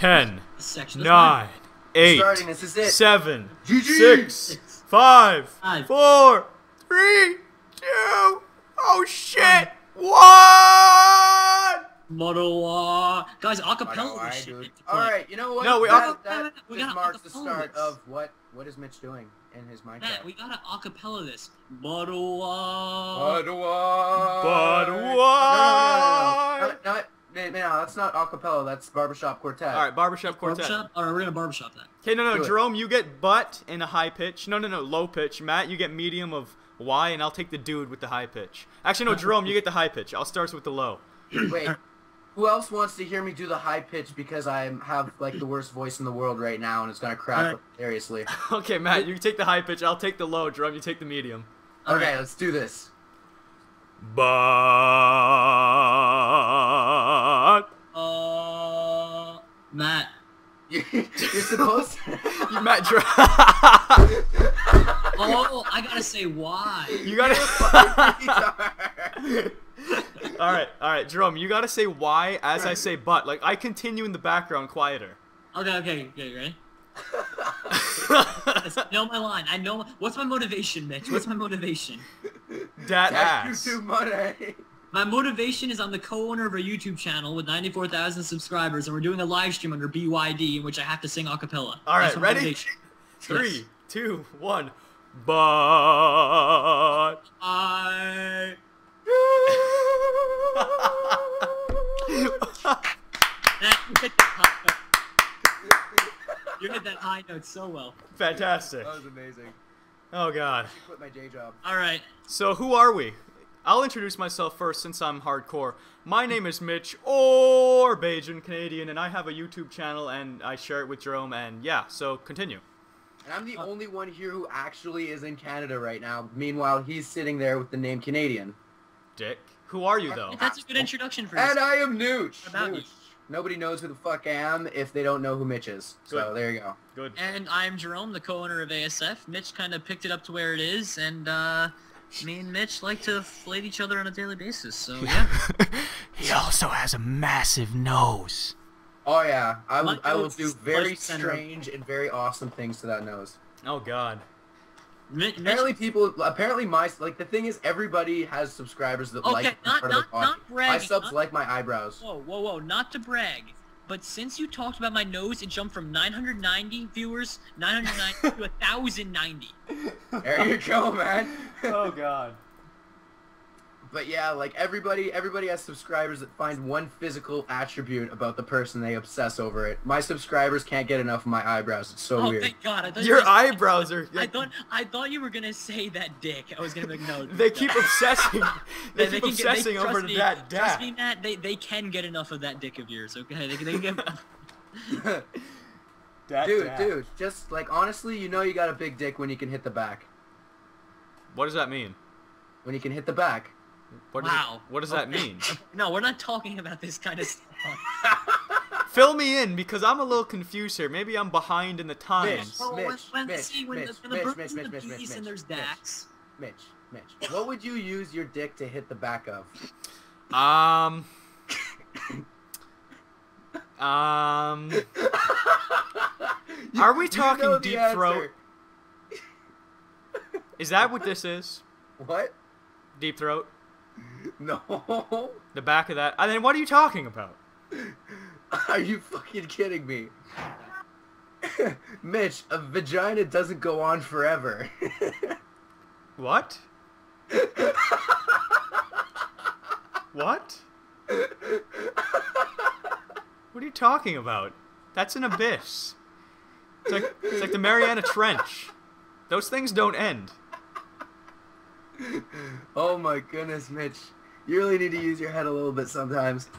ten, Section. Nine, eight, Starting, this is it. seven, GG. six, five, Five. four, three, two. Oh shit! One. Model War. Guys, acapella know, shit. do it. to All play. right, you know what? No, we that, all- that We just gotta marks the start this. of what what is Mitch doing in his Minecraft? Matt, we gotta acapella this. Model War. But why? But No, no, no, why? no, no, no. Not, no, no, that's not acapella. That's barbershop quartet. All right, barbershop quartet. Barbershop? Alright, we're gonna barbershop that. Okay, no, no, Do it. Jerome, you get butt in a high pitch. No, no, no, low pitch. Matt, you get medium of Y, and I'll take the dude with the high pitch. Actually, no, Jerome, you get the high pitch. I'll start with the low. Wait, who else wants to hear me do the high pitch because I have like the worst voice in the world right now and it's gonna crack Alright. seriously? Okay, Matt, you take the high pitch. I'll take the low. Jerome, you take the medium. Okay, Alright. let's do this. But Uh, Matt. You- You're supposed to. you, Matt, Jer- Oh, I gotta say why. you gotta. Retard. all right, all right, Jerome, you gotta say why as I say but. Like I continue in the background, quieter. Okay, okay, okay, ready? Yes, I know my line. I know. What's my motivation, Mitch? What's my motivation? Dat That ass. YouTube money. My motivation is I'm the co-owner of a YouTube channel with 94,000 subscribers, and we're doing a live stream under BYD in which I have to sing a cappella. All right, ready? motivation. Three, two, one. But. I. Matt, you hit that high note. You hit that high note so well. Fantastic. That was amazing. Oh god. I Quit my day job. All right. So who are we? I'll introduce myself first since I'm hardcore. My name is Mitch or Bajan Canadian and I have a YouTube channel and I share it with Jerome and yeah, so continue. And I'm the Uh, only one here who actually is in Canada right now. Meanwhile, he's sitting there with the name Canadian. Dick. Who are you though? That's a good introduction for you. And. I am Nooch. About you. Nooch. Nobody knows who the fuck I am if they don't know who Mitch is. So Good. there you go. Good. And I'm Jerome, the co-owner of ASF. Mitch kind of picked it up to where it is, and uh, me and Mitch like to flate each other on a daily basis. So yeah. he also has a massive nose. Oh yeah, I will. I will do very strange and very awesome things to that nose. Oh god. Mi- Mitch, Apparently, people. Apparently, my like the thing is, everybody has subscribers that Okay, like not- part of not- the not podcast. My subs not- like my eyebrows. whoa, whoa, whoa! Not to brag, but since you talked about my nose, it jumped from 990 viewers, 990 to 1,090. There you go, man. Oh god. But yeah, like everybody, everybody has subscribers that find one physical attribute about the person they obsess over it. My subscribers can't get enough of my eyebrows. It's so oh, weird. thank God! I thought you Your were gonna say- eyebrows are I thought I thought you were gonna say that dick. I was gonna be like, no. They no. keep obsessing. They They- keep they can get- they- obsessing over trust me, that Trust me, Matt. They they can get enough of that dick of yours. Okay, they, can- they can get. Dat dude, dad. dude, just like honestly, you know you got a big dick when you can hit the back. What does that mean? When you can hit the back. What does, Wow. What does that mean? No, we're not talking about this kind of stuff. Fill me in because I'm a little confused here. Maybe I'm behind in the times. Mitch. Well, Mitch, when, Mitch, see, when Mitch, the, when the Mitch, Mitch, Mitch, Mitch, Mitch, and there's Mitch. Dax. Mitch, Mitch, what would you use your dick to hit the back of? Um. Um. Are we You talking know deep throat? Is that what this is? What? Deep throat? No. The back of that? And then what are you talking about? Are you fucking kidding me? Mitch, a vagina doesn't go on forever. What? what? What are you talking about? That's an abyss. It's like it's like the Mariana Trench. Those things don't end. Oh my goodness, Mitch. You really need to use your head a little bit sometimes.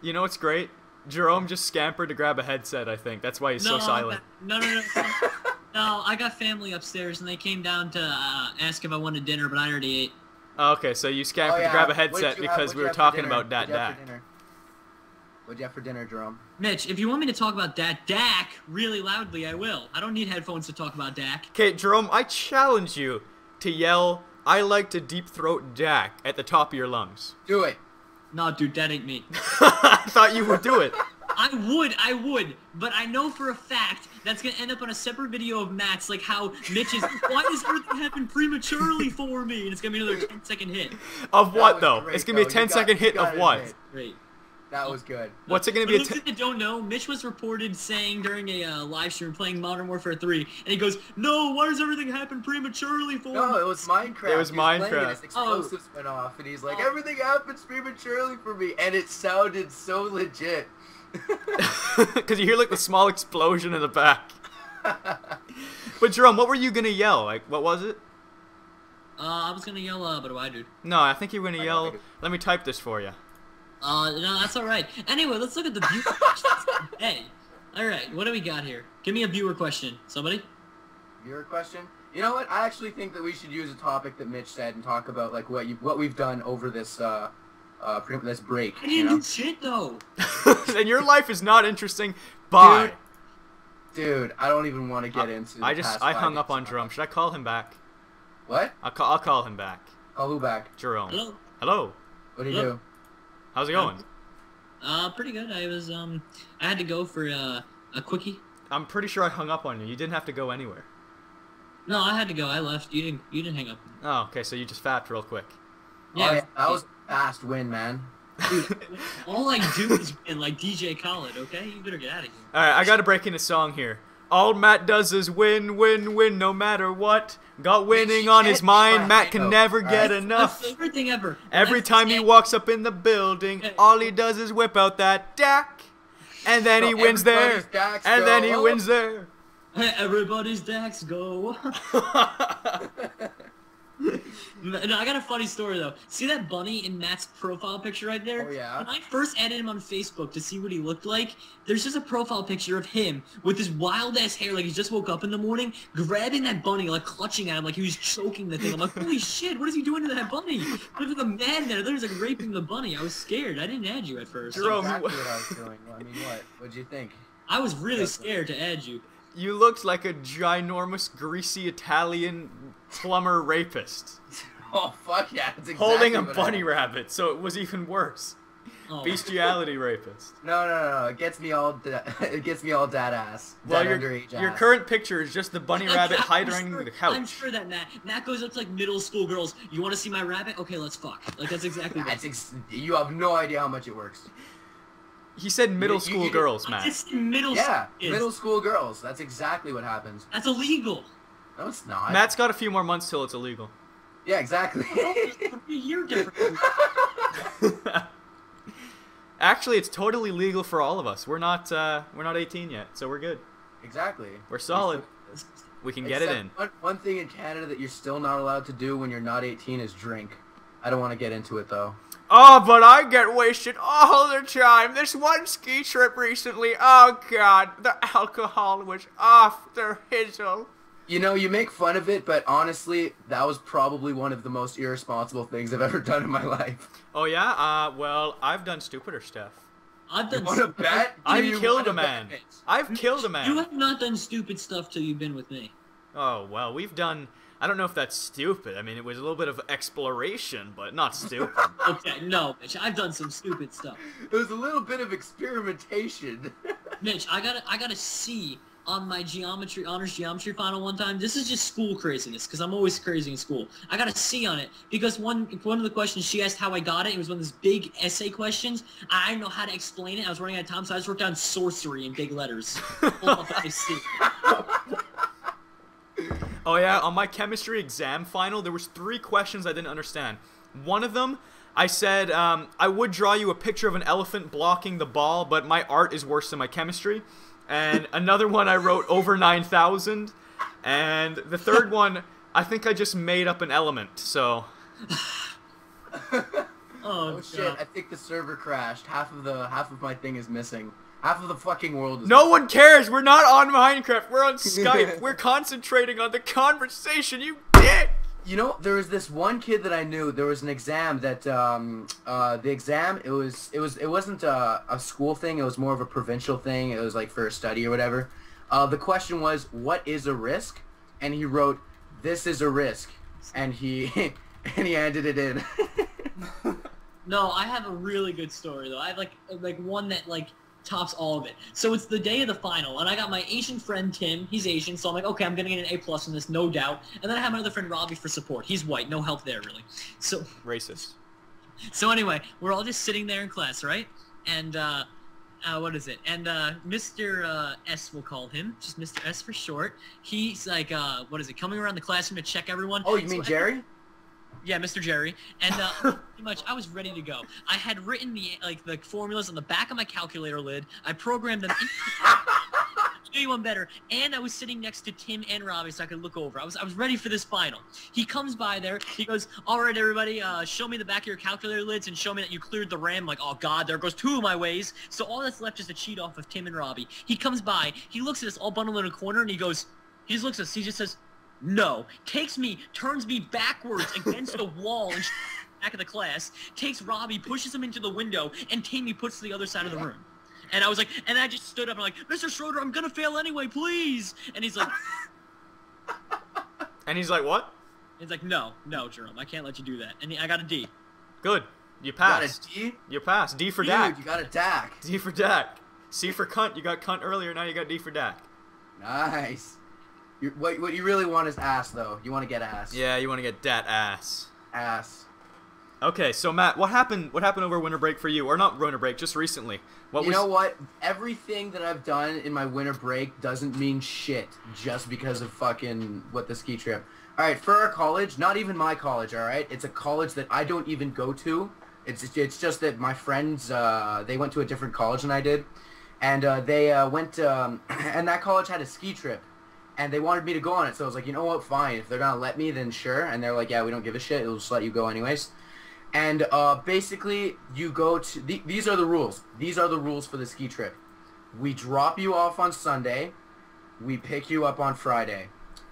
You know what's great? Jerome just scampered to grab a headset. I think that's why he's no, so silent. No, no, no, no. no, I got family upstairs, and they came down to uh, ask if I wanted dinner, but I already ate. Oh, Okay, so you Oh, scampered yeah. to grab a headset you have- because we were talking about What'd Dat Dak. What'd you have for dinner, Jerome? Mitch, if you want me to talk about that Dak really loudly, I will. I don't need headphones to talk about Dak. Okay, Jerome, I challenge you to yell, I like to deep throat Jack at the top of your lungs. Do it. No, dude, that ain't me. I thought you would do it. I would, I would, but I know for a fact that's gonna end up on a separate video of Matt's, like how Mitch is, why does everything happen prematurely for me? And it's gonna be another 10 second hit. Of That what though? great, it's gonna be a though. 10 got- second hit of what? Great. That was good. What's it gonna be those ten- that don't know, Mitch was reported saying during a uh, live stream playing Modern Warfare 3, and he goes, "No, why does everything happen prematurely for No, me?" it was Minecraft. It was He Minecraft. His explosives went off, and he's like, Oh. "Everything happens prematurely for me," and it sounded so legit. Because you hear like the small explosion in the back. But Jerome, what were you gonna yell? Like, what was it? Uh, I was gonna yell, uh, but why, dude? No, I think you were gonna I yell. Let me type this for you. Uh, no, that's all right. Anyway, let's look at the viewer questions. Hey, all right, what do we got here? Give me a viewer question, somebody. Viewer question? You know what? I actually think that we should use a topic that Mitch said and talk about like what you what we've done over this uh uh pre- this break. I didn't know? do shit though. and your life is not interesting. Bye. Dude, dude I don't even want to get into. I just past I hung up years. on Jerome. Should I call him back? What? I'll call, I'll call him back. Call who back? Jerome. Hello. Hello. What do you Hello? do? How's it going? Uh, pretty good. I was um, I had to go for uh, a quickie. I'm pretty sure I hung up on you. You didn't have to go anywhere. No, I had to go. I left. You didn't. You didn't hang up. Oh, okay. So you just fapped real quick. Oh, yeah, that was a fast win, man. Dude, all I do is win, like DJ Khaled. Okay, you better get out of here. All right, I gotta break in a song here. All Matt does is win, win, win, no matter what. Got winning on his mind. Matt can never get enough. My favorite thing ever. Every time he walks up in the building, all he does is whip out that deck, and then he wins there, and then he wins there. Everybody's Dax go. no, I got a funny story though. See that bunny in Matt's profile picture right there? Oh, yeah? When I first added him on Facebook to see what he looked like, there's just a profile picture of him with his wild ass hair, like he just woke up in the morning, grabbing that bunny, like clutching at him, like he was choking the thing. I'm like, holy shit, what is he doing to that bunny? Look at the man there. There's like raping the bunny. I was scared. I didn't add you at first. Jerome, exactly what I was doing. I mean, what? What'd you think? I was really That's- scared to add you. You looked like a ginormous, greasy Italian plumber rapist Oh fuck yeah! Exactly holding a bunny rabbit, so it was even worse. Oh. Bestiality rapist. No, no, no, no. It gets me all. It gets me all dad ass. Well, your, your ass. current picture is just the bunny rabbit hiding sure- under the couch. I'm sure that Matt Matt goes up to like middle school girls. You want to see my rabbit? Okay, let's fuck. Like that's exactly. what That's ex- you have no idea how much it works. He said middle you- school you- girls, Matt. Middle Yeah, middle school girls. That's exactly what happens. That's illegal. No, it's not. Matt's got a few more months till it's illegal. Yeah, exactly. a year difference. Actually, it's totally legal for all of us. We're not uh, we're not 18 yet, so we're good. exactly. We're solid. We can get it in. One, one thing in Canada that you're still not allowed to do when you're not 18 is drink. I don't want to get into it though. Oh, but I get wasted all the time. This one ski trip recently, oh god, the alcohol was off the hizzle. You know, you make fun of it, but honestly, that was probably one of the most irresponsible things I've ever done in my life. Oh yeah, uh, well, I've done stupider stuff. I've done. want to stu- bet? I've killed a man. bet? I've killed a man. You have not done stupid stuff till you've been with me. Oh well, we've done. I don't know if that's stupid. I mean, it was a little bit of exploration, but not stupid. Okay, no, Mitch. I've done some stupid stuff. It was a little bit of experimentation. Mitch, I got a, I got a C on my geometry honors geometry final one time. This is just school craziness because I'm always crazy in school. I got a C on it because one one of the questions she asked how I got it. It was one of those big essay questions. I didn't know how to explain it. I was running out of time, so I just wrote down sorcery in big letters. Pulled up my C. Oh yeah, on my chemistry exam final, there was three questions I didn't understand. One of them, I said um, I would draw you a picture of an elephant blocking the ball, but my art is worse than my chemistry. And another one, I wrote over nine thousand. And the third one, I think I just made up an element. So Oh, Oh shit! God. I think the server crashed. Half of the half of my thing is missing. Half of the fucking world is. no one cares. We're not on Minecraft. We're on Skype. We're concentrating on the conversation. You dick. You know, there was this one kid that I knew. There was an exam that um uh the exam it was it was it wasn't a, a school thing. It was more of a provincial thing. It was like for a study or whatever. Uh, the question was, "What is a risk?" And he wrote, "This is a risk," and he and he handed it in. No, I have a really good story though. I have like like one that like tops all of it. So it's the day of the final, and I got my Asian friend Tim. He's Asian, so I'm like, okay, I'm gonna get an A plus in this, no doubt. And then I have my other friend Robbie for support. He's white, no help there really. So Racist. so anyway, we're all just sitting there in class, right? And uh, uh, what is it? And uh, Mr. Uh, S, we'll call him, just Mr. S for short. He's like, uh, what is it? Coming around the classroom to check everyone. Oh, you So mean I- Jerry? Yeah, Mr. Jerry. And uh, pretty much, I was ready to go. I had written the like the formulas on the back of my calculator lid. I programmed them. Show you one better. And I was sitting next to Tim and Robbie, so I could look over. I was I was ready for this final. He comes by there. He goes, "All right, everybody, uh, show me the back of your calculator lids and show me that you cleared the RAM." I'm like, oh God, there goes two of my ways. So all that's left is to cheat off of Tim and Robbie. He comes by. He looks at us all bundled in a corner, and he goes, he just looks at us. He just says, no. Takes me, turns me backwards against the wall and back of the class. Takes Robbie, pushes him into the window, and Tammy puts to the other side of the room. And I was like, and I just stood up and I'm like, Mr. Schroeder, I'm gonna fail anyway, please. And he's like, And he's like, what? he's like, no, no, Jerome, I can't let you do that. And I got a D. Good. You You got a passed. D? You passed. D for Dude, Dak. you got a Dak. D for Dak. C for cunt. You got cunt earlier. Now you got D for Dak. Nice. You what, what you really want is ass, though. You want to get ass. Yeah, you want to get dat ass. Ass. Okay, so Matt, what happened? What happened over winter break for you, or not winter break, just recently? What you was? know what? Everything that I've done in my winter break doesn't mean shit just because of fucking what the ski trip. All right, for our college, not even my college. All right, it's a college that I don't even go to. It's it's just that my friends uh, they went to a different college than I did, and uh, they uh, went um, and that college had a ski trip, and they wanted me to go on it. So I was like, you know what? Fine. If they're gonna let me, then sure. And they're like, yeah, we don't give a shit. We'll just let you go anyways. And uh, basically, you go to the, these are the rules. These are the rules for the ski trip. We drop you off on Sunday, we pick you up on Friday,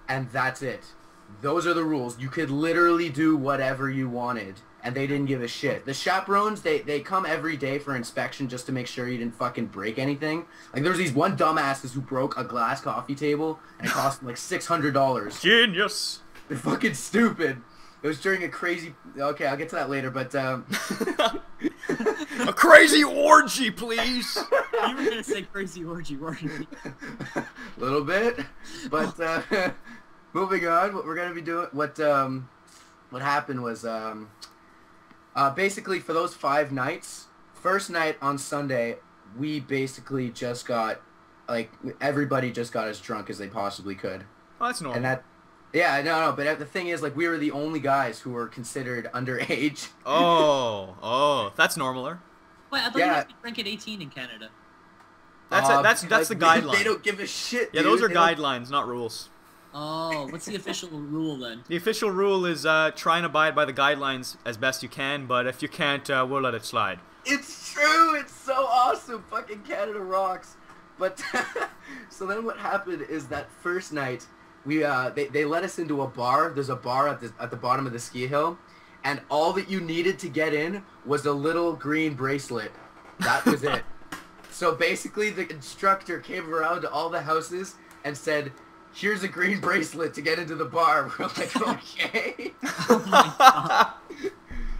and that's it. Those are the rules. You could literally do whatever you wanted, and they didn't give a shit. The chaperones, they they come every day for inspection just to make sure you didn't fucking break anything. Like there was these one dumbasses who broke a glass coffee table and it cost them like six hundred dollars. Genius. They're fucking stupid. It was during a crazy. Okay, I'll get to that later, but um, A crazy orgy, please. You were gonna say crazy orgy, weren't you? a little bit. But uh, moving on, what we're gonna be doing, what um, what happened was um, uh, basically for those five nights, first night on Sunday, we basically just got like everybody just got as drunk as they possibly could, Well, that's normal. and that. Yeah, no, no, but the thing is, like, we were the only guys who were considered underage. oh, oh, that's normaler. Wait, I thought Yeah. you guys could drink at 18 in Canada. That's Uh, it. That's that's the like, guideline. They don't give a shit. yeah, dude. those are They don't- guidelines, not rules. Oh, what's the official rule then? The official rule is uh, try and abide by the guidelines as best you can, but if you can't, uh, we'll let it slide. It's true. It's so awesome. Fucking Canada rocks. But so then what happened is that first night we uh they, they let us into a bar. There's a bar at the at the bottom of the ski hill, and all that you needed to get in was a little green bracelet. That was it. so basically, the instructor came around to all the houses and said. Here's a green bracelet to get into the bar. We're like, okay. Oh my god.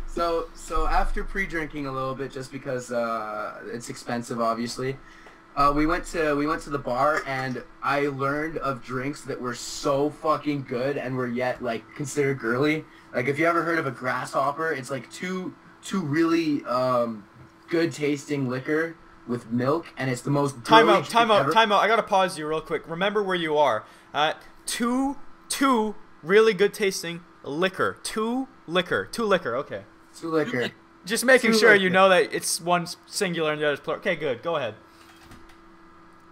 So so after pre-drinking a little bit, just because uh, it's expensive, obviously, uh, we went to we went to the bar and I learned of drinks that were so fucking good and were yet like considered girly. Like if you ever heard of a grasshopper, it's like two two really um, good tasting liquor with milk, and it's the most Time out, time out, ever. time out. I gotta pause you real quick. Remember where you are. Uh, two, two really good tasting liquor. Two liquor. Two liquor. Okay. Two liquor. Just making Two sure you know that it's one singular and the other's plural. Okay, good. Go ahead.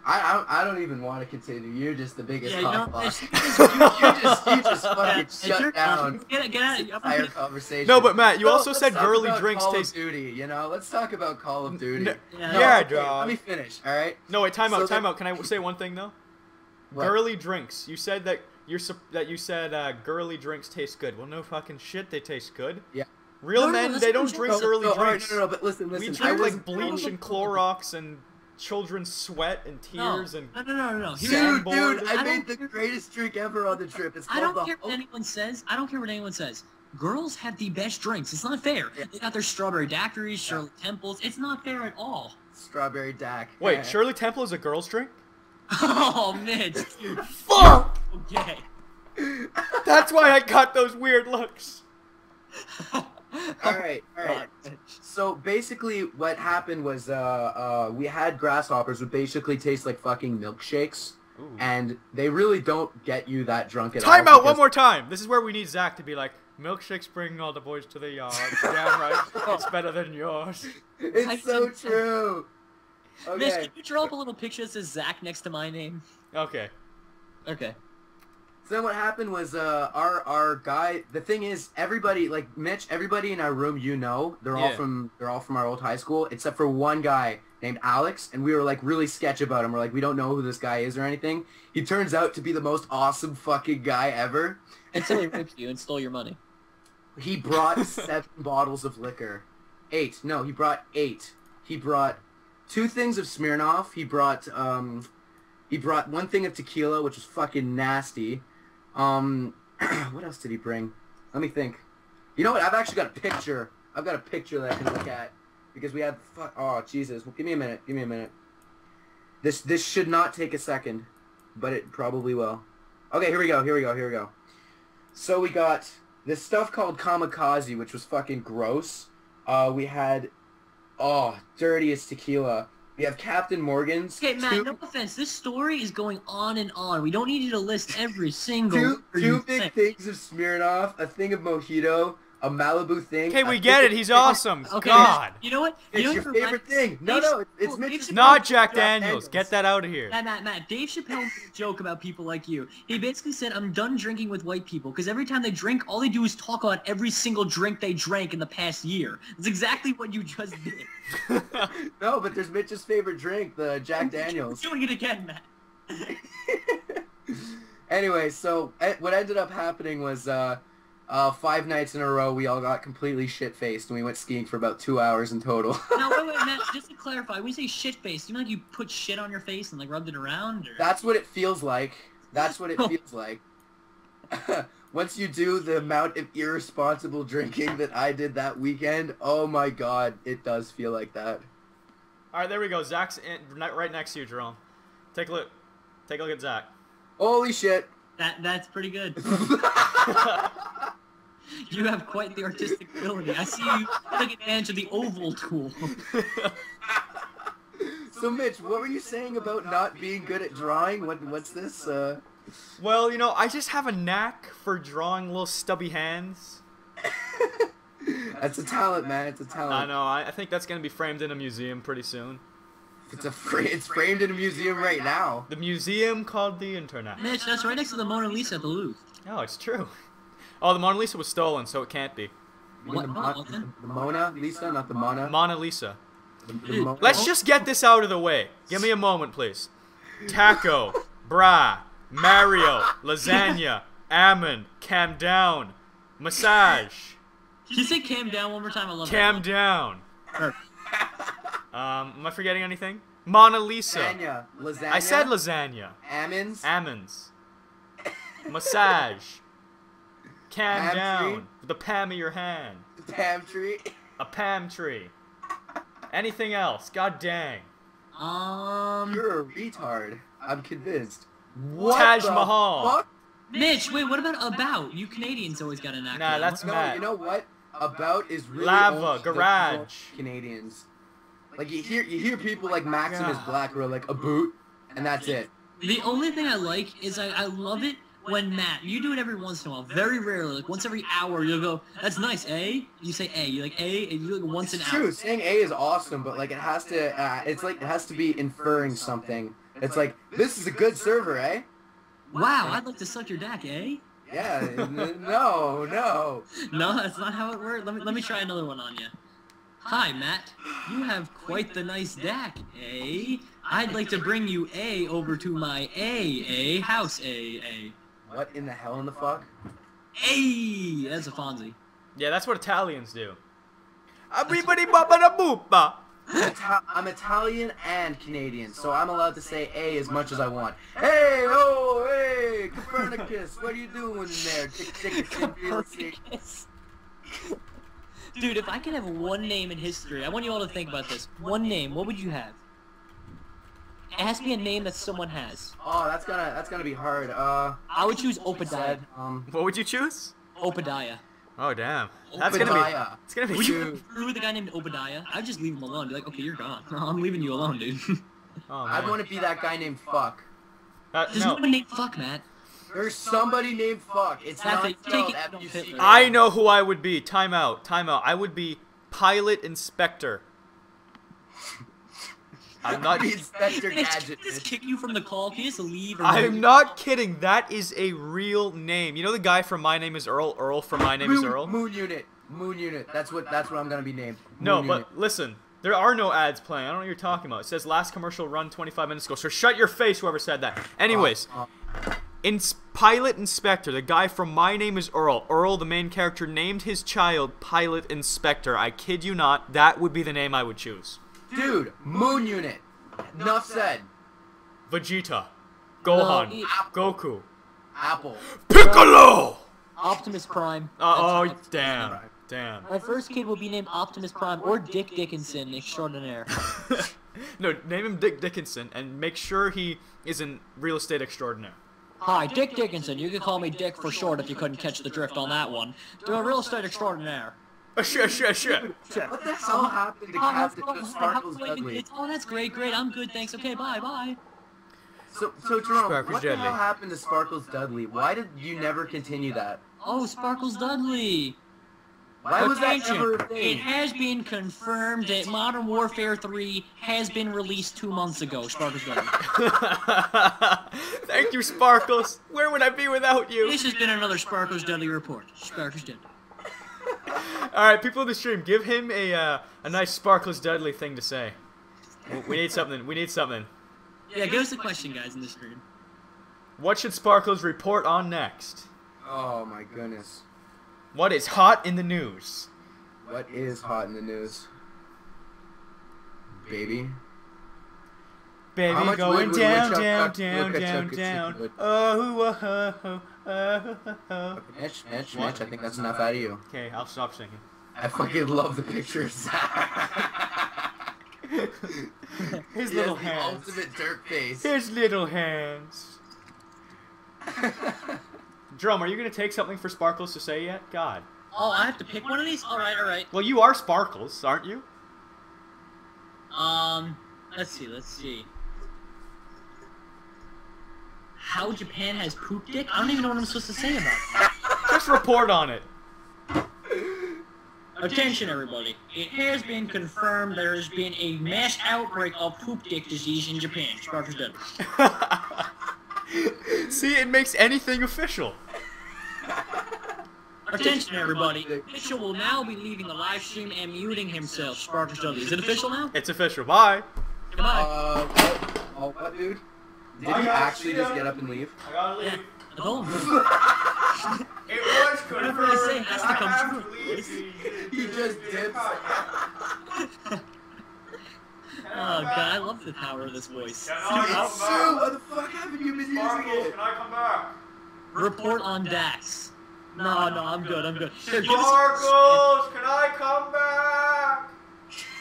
I, I don't- I don't even want to continue. You're just the biggest Yeah, you know, you, you just you just fucking It's shut down. Get it, get out. this I'm entire gonna- conversation. No, but Matt, you No, also said girly about drinks Call taste. Of Duty, you know, let's talk about Call of Duty. N- Yeah. No, Yeah, okay. Let me finish. All right. No, wait. Time out. Time then- out. Can I say one thing though? What? Girly drinks. You said that you're that you said uh, girly drinks taste good. Well, no fucking shit. They taste good. Yeah. Real No, no, men, that's they don't drink No, girly no, drinks. no, no, no, but listen, we listen. I drink like bleach and Clorox and children's sweat and No, tears and no, no, no, no. no. Dude, Sandboard. dude, I I, made the care- greatest drink ever on the trip. It's called I don't the care what anyone says. I don't care what anyone says. Girls have the best drinks. It's not fair. Yeah. They got their strawberry daiquiris, Shirley Temples. It's not fair at all. Strawberry Dak. Wait, Shirley Temple is a girl's drink? Oh, Mitch. Fuck! Okay. That's why I got those weird looks. all right, all right. So basically, what happened was uh, uh, we had grasshoppers, which basically taste like fucking milkshakes, and they really don't get you that drunk at all. Time out one more time. This is where we need Zach to be like, milkshakes bring all the boys to the yard. Damn right, it's better than yours. It's so true. Mitch, Okay. can you draw up a little picture that says Zach next to my name? Okay. Okay. So then what happened was uh, our our guy. The thing is, everybody like Mitch, everybody in our room, you know, they're all Yeah. from they're all from our old high school, except for one guy named Alex, and we were like really sketch about him. We're like, we don't know who this guy is or anything. He turns out to be the most awesome fucking guy ever. Until he raped you and stole your money. He brought seven bottles of liquor. Eight. No, he brought eight. He brought two things of Smirnoff. He brought um he brought one thing of tequila, which was fucking nasty. Um what else did he bring? Let me think. You know what? I've actually got a picture. I've got a picture that I can look at because we had fuck oh Jesus. Well, Give me a minute. Give me a minute. This this should not take a second, but it probably will. Okay, here we go. Here we go. Here we go. So we got this stuff called kamikaze, which was fucking gross. Uh, we had, oh, dirtiest tequila. We have Captain Morgan's. Okay, Matt, two, no offense. This story is going on and on. We don't need you to list every single two, two big say. things of Smirnoff, a thing of mojito, a Malibu thing. Okay, we get it. He's awesome. Okay, God. You know what? You It's know your what favorite reminds- thing. No, Dave no, it's, it's Chappelle- Mitch's Dave Chappelle- Not Jack Jack Daniels. Daniels. Get that out of here. Matt, Matt, Matt, Dave Chappelle made a joke about people like you. He basically said, I'm done drinking with white people because every time they drink, all they do is talk about every single drink they drank in the past year. It's exactly what you just did. No, but there's Mitch's favorite drink, the Jack Daniels. You're doing it again, Matt. anyway, so eh, what ended up happening was uh, uh, five nights in a row, we all got completely shit faced, and we went skiing for about two hours in total. Now, wait, wait, Matt, just to clarify, when you say shit-faced, do you mean like you put shit on your face and like rubbed it around? Or... That's what it feels like. That's what it feels like. Once you do the amount of irresponsible drinking that I did that weekend, oh my god, it does feel like that. All right, there we go. Zach's in, right right next to you, Jerome. Take a look. Take a look at Zach. Holy shit. That That's pretty good. You have quite the artistic ability. I see you take advantage of the oval tool. so Mitch, what were you saying about not being good at drawing? What what's this? Uh well, you know, I just have a knack for drawing little stubby hands. That's a talent, man. It's a talent. I know. I, I think that's gonna be framed in a museum pretty soon. It's a fra- it's framed in a museum right now. The museum called the Internet. Mitch, that's right next to the Mona Lisa at the Louvre. Oh, it's true. Oh, the Mona Lisa was stolen, so it can't be. What? The, No, Mon- it wasn't. the Mona Lisa, not the Mona. Mona Lisa. The- the Mona- Let's just get this out of the way. Give me a moment, please. Taco, bra, Mario, lasagna, Ammon, cam down, massage, Can you say cam down one more time? I love cam that. down. Um, am I forgetting anything? Mona Lisa. Lasagna. Lasagna. I said lasagna. Ammons. Ammons. Massage. Cam Pam down. tree. With the palm of your hand. The pam tree. A palm tree. Anything else? God dang. Um, You're a retard. I'm convinced. What Taj the Mahal. fuck? Mitch, wait, what about about? You Canadians always got an acronym. Nah, that's No, Matt. you know what? About is really Lava, only the garage. Canadians. Like you hear you hear people like Maximus God. Black who are like a boot, and that's it. The only thing I like is I, I love it when Matt, you do it every once in a while, very rarely, like once every hour, you'll go, that's nice, eh? You say A, you like A, and you do it once an It's hour. true. Saying A is awesome, but like it has to. Uh, it's like it has to be inferring something. It's like this is a good server, eh? Wow, I'd like to suck your dick, eh? Yeah. no, no. No, that's not how it works. Let me, let me try another one on you. Hi, Matt. You have quite the nice deck, eh? I'd like to bring you A over to my A, A, house A, A. What in the hell in the fuck? A! That's a Fonzie. Yeah, that's what Italians do. Everybody baba da boopa. I'm, Italian and Canadian, so I'm allowed to say A as much as I want. Hey, oh, hey, Copernicus, what are you doing in there? Tick. Dude, if I could have one name in history, I want you all to think about this. One name, what would you have? It has to be a name that someone has. Oh, that's gonna that's gonna be hard. Uh, I would choose Obadiah. um, What would you choose? Obadiah. Oh damn. That's gonna be. Obadiah. It's gonna be. Would you Dude. screw with a guy named Obadiah? I'd just leave him alone. Be like, okay, you're gone. I'm leaving you alone, dude. Oh, I man. want to be that guy named Fuck. Uh, There's no. no one named Fuck, Matt. There's somebody named Fuck. It's That's not it. Take it, F U C. Hitler. I know who I would be. Time out. Time out. I would be pilot inspector. I'm not. Inspector Can I just- Gadget. just kick you from the call? Can you just leave? Or I'm not kidding. That is a real name. You know the guy from My Name Is Earl. Earl from My Name Is Earl. Moon Unit. Moon Unit. That's what that's what I'm gonna be named. No, Moon but listen. There are no ads playing. I don't know what you're talking about. It says last commercial run 25 minutes ago. So shut your face, whoever said that. Anyways, Uh, in Pilot Inspector, the guy from My Name is Earl. Earl, the main character, named his child Pilot Inspector. I kid you not. That would be the name I would choose. Dude, Moon Unit. Enough said. Vegeta, Gohan, No, it- Goku, Apple. Piccolo. Optimus Prime. Uh, oh, That's- damn, damn. My first kid will be named Optimus Prime or Dick Dickinson extraordinaire. no, name him Dick Dickinson and make sure he is in real estate extraordinaire. Hi, Dick Dickinson. You could call me Dick for short if you couldn't catch the drift on that one. Do a real estate extraordinaire. Uh, shit, shit, shit. What the hell happened to Oh, Captain that's- to Sparkles Dudley? it's- Oh, that's great, great. I'm good, thanks. Okay, bye, bye. So, so Jerome, Sparkles what the Dudley. hell happened to Sparkles Dudley? Why did you never continue that? Oh, Sparkles Dudley. Why was that ever a It has been confirmed that Modern Warfare 3 has been released two months ago, Sparkles Dudley. Thank you, Sparkles. Where would I be without you? This has been another Sparkles Dudley report. Sparkles Dudley. All right, people in the stream, give him a uh, a nice Sparkles Dudley thing to say. We need something. We need something. Yeah, give us a question, guys, in the stream. What should Sparkles report on next? Oh my goodness. What is hot in the news? What is hot in the news? Baby. Baby going wood would down, down, down, down, down. Oh, oh, oh, oh, oh, oh, oh. Mitch, Mitch, Mitch, I think that's enough out of you. Okay, I'll stop singing. I fucking love the pictures. His He little hands. ultimate dirt face. His little hands. Drum, are you gonna take something for Sparkles to say yet? God. Oh, I have to pick one of these? Alright, alright. Well, you are Sparkles, aren't you? Um, let's see, let's see. How Japan has poop dick? I don't even know what I'm supposed to say about it. Just report on it. Attention, everybody. It has been confirmed there has been a mass outbreak of poop dick disease in Japan. Sparkles Dudley. See, it makes anything official. Attention, everybody. Mitchell will now be leaving the live stream and muting himself. Sparkles Dudley. Is it official now? It's official. Bye. Goodbye. Uh, what? Oh, what, dude? Did I he actually just get up and leave? I gotta Yeah. I told him. It was Whatever I say has to come true. he just dips. Oh god, I love the power of this voice. It's true. What the fuck haven't you been using it? I come back? Report on Dax. No, no, I'm good, I'm good. Here, Sparkles, can I come back?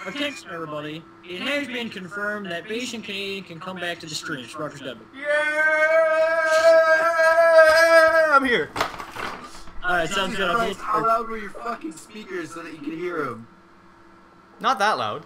Attention, everybody. It has been confirmed that Bajan Canadian can come back to the stream. Sparkles Dudley. Yeah, I'm here. Alright, sounds good. Christ, how loud were your fucking speakers so that you could hear him? Not that loud.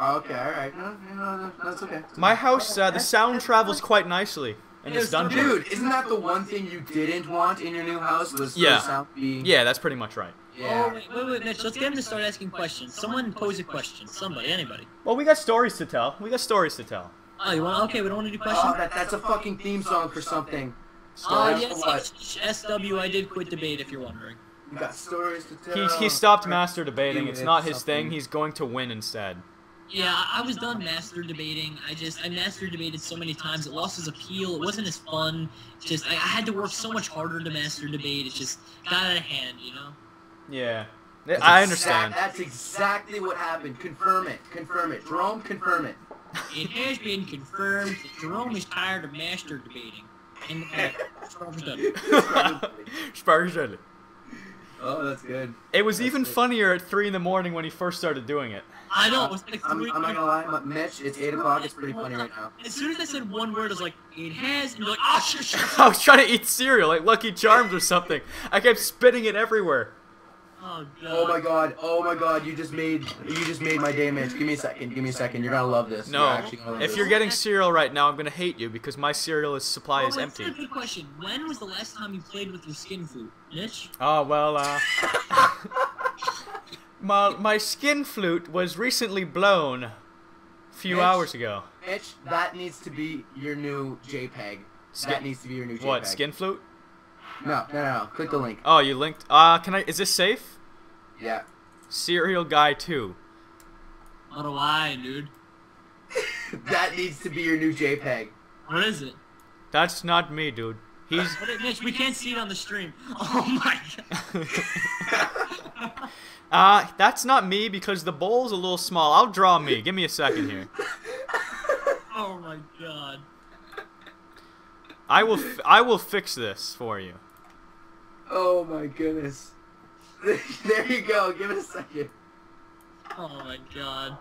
Oh, okay, alright. No, no, no, that's okay. My house, uh, the sound travels quite nicely in this dungeon. Dude, isn't that the one thing you didn't want in your new house was Yeah. the sound to be... Yeah, that's pretty much right. Oh, wait, wait, wait, Mitch. Let's get him to start asking questions. Someone pose a question. Somebody, anybody. Well, we got stories to tell. We got stories to tell. Oh, you want? Okay, we don't want to do Oh, questions. that, that's a fucking theme song for something. Oh, Stories yes, for what? yes, SW. I did quit debate. If you're wondering. You got stories to tell. He, he stopped master debating. It's not his something. thing. He's going to win instead. Yeah, I I was done master debating. I just I master debated so many times. It lost its appeal. It wasn't as fun. Just I, I had to work so much harder to master debate. It just got out of hand, you know. Yeah. That's I exact- understand. That's exactly what happened. Confirm it. Confirm it. Jerome, confirm it. It has been confirmed that Jerome is tired of master debating. And uh, Sparkles Dudley. Sparkles Dudley. Oh, that's good. It was That's even it. funnier at three in the morning when he first started doing it. I know. It was like I'm. I'm not gonna lie, M- Mitch. It's eight o'clock. It's pretty funny right now. As soon as I said one word, I was like, "It has," and you're like, "Oh shit, shit." I was trying to eat cereal like Lucky Charms or something. I kept spitting it everywhere. Oh god. Oh my god. Oh my god. You just made you just made my day, Mitch. Give me a second. Give me a second. You're gonna love this. No, You're actually gonna love if this. you're getting cereal right now, I'm gonna hate you because my cereal is supply Oh, is empty. That's a good question. When was the last time you played with your skin flute, Mitch? Oh well, uh, my my skin flute was recently blown a few Mitch? hours ago. Mitch, that needs to be your new JPEG. Skin- that needs to be your new JPEG. What skin flute? No, no, no, no. Click the link. Oh, you linked. Uh, can I? Is this safe? Yeah. Cereal guy two. What do I, dude? that needs to be your new JPEG. What is it? That's not me, dude. He's. What is, Mitch, we can't see it on the stream. Oh my god. Uh, that's not me because the bowl's a little small. I'll draw me. Give me a second here. oh my god. I will. F- I will fix this for you. Oh my goodness. there you go. Give it a second. Oh my god.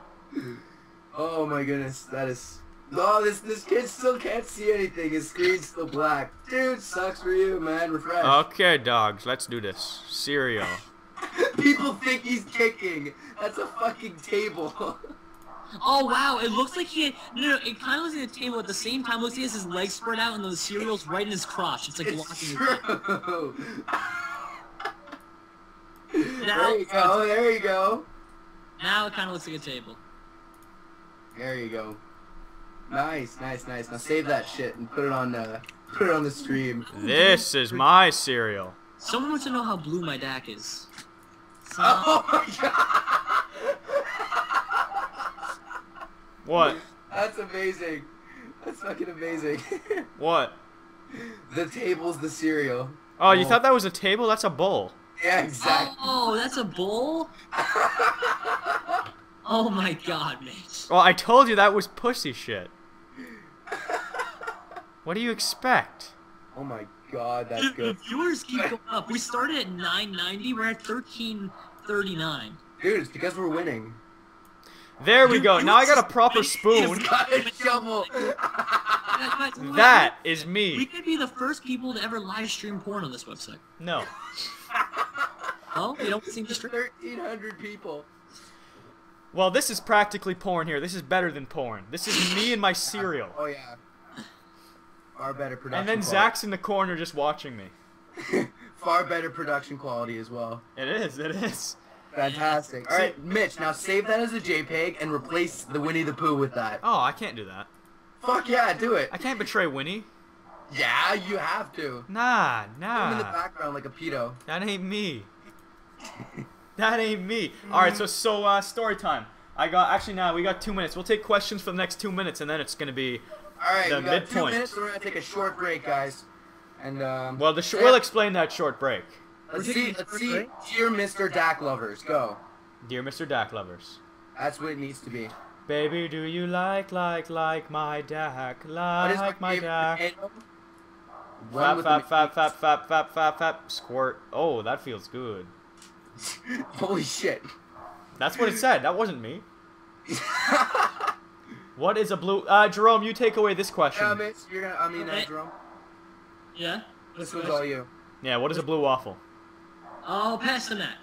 Oh my goodness. That is. No, this this kid still can't see anything. His screen's still black. Dude, sucks for you, man. Refresh. Okay, dogs. Let's do this. Cereal. People think he's kicking. That's a fucking table. Oh wow, it looks like he no no, it kinda looks like a table at the same time looks like he has his legs spread out and the cereal's right in his crotch. It's like it's blocking his true. Now- there you go. There you go. Now it kinda looks like a table. There you go. Nice, nice, nice. Now save that shit and put it on uh put it on the stream. This is my cereal. Someone wants to know how blue my DAC is. So, Oh my god. What? That's amazing. That's fucking amazing. What? the table's the cereal. Oh, you Oh. thought that was a table? That's a bowl. Yeah, exactly. Oh, that's a bowl? Oh my god, Mitch. Well, I told you that was pussy shit. What do you expect? oh my god, that's The good. viewers keep going up. We started at 990, we're at 1339. Dude, it's because we're winning. There we You- go. Now I got a proper spoon. He's got a shovel. Guys, guys, We could be the first people to ever live stream porn on this website. No. Oh, you don't seem to stream. 1,300 people. Well, this is practically porn here. This is better than porn. This is me and my cereal. Oh yeah. Far better production. And then quality. Zach's in the corner just watching me. Far better production quality as well. It is, it is. Fantastic. All right, Mitch. Now save that as a JPEG and replace the Winnie the Pooh with that. Oh, I can't do that. Fuck yeah, do it. I can't betray Winnie. Yeah, you have to. Nah, Put him in the background like a pedo. That ain't me. That ain't me. All right, so so uh, story time. I got actually now we got two minutes. We'll take questions for the next two minutes, and then it's gonna be All right, The we got midpoint. two minutes. We're gonna take a short break, guys. And um, well. The sh- yeah, we'll explain that short break. let's see. Let's see. Dear Mr. Dak lovers, go. Dear Mr. Dak lovers. That's what it needs to be. Baby, do you like, like, like my Dak? Like my favorite Dak? Fap, fap, fap, fap, fap, fap, fap, fap. Squirt. Oh, that feels good. Holy shit. That's what it said. That wasn't me. What is a blue? Uh, Jerome, you take away this question. yeah, Mitch, you're gonna. I mean, uh, Jerome. Yeah? This was all you. Yeah, what is a blue waffle? I'll pass the mat.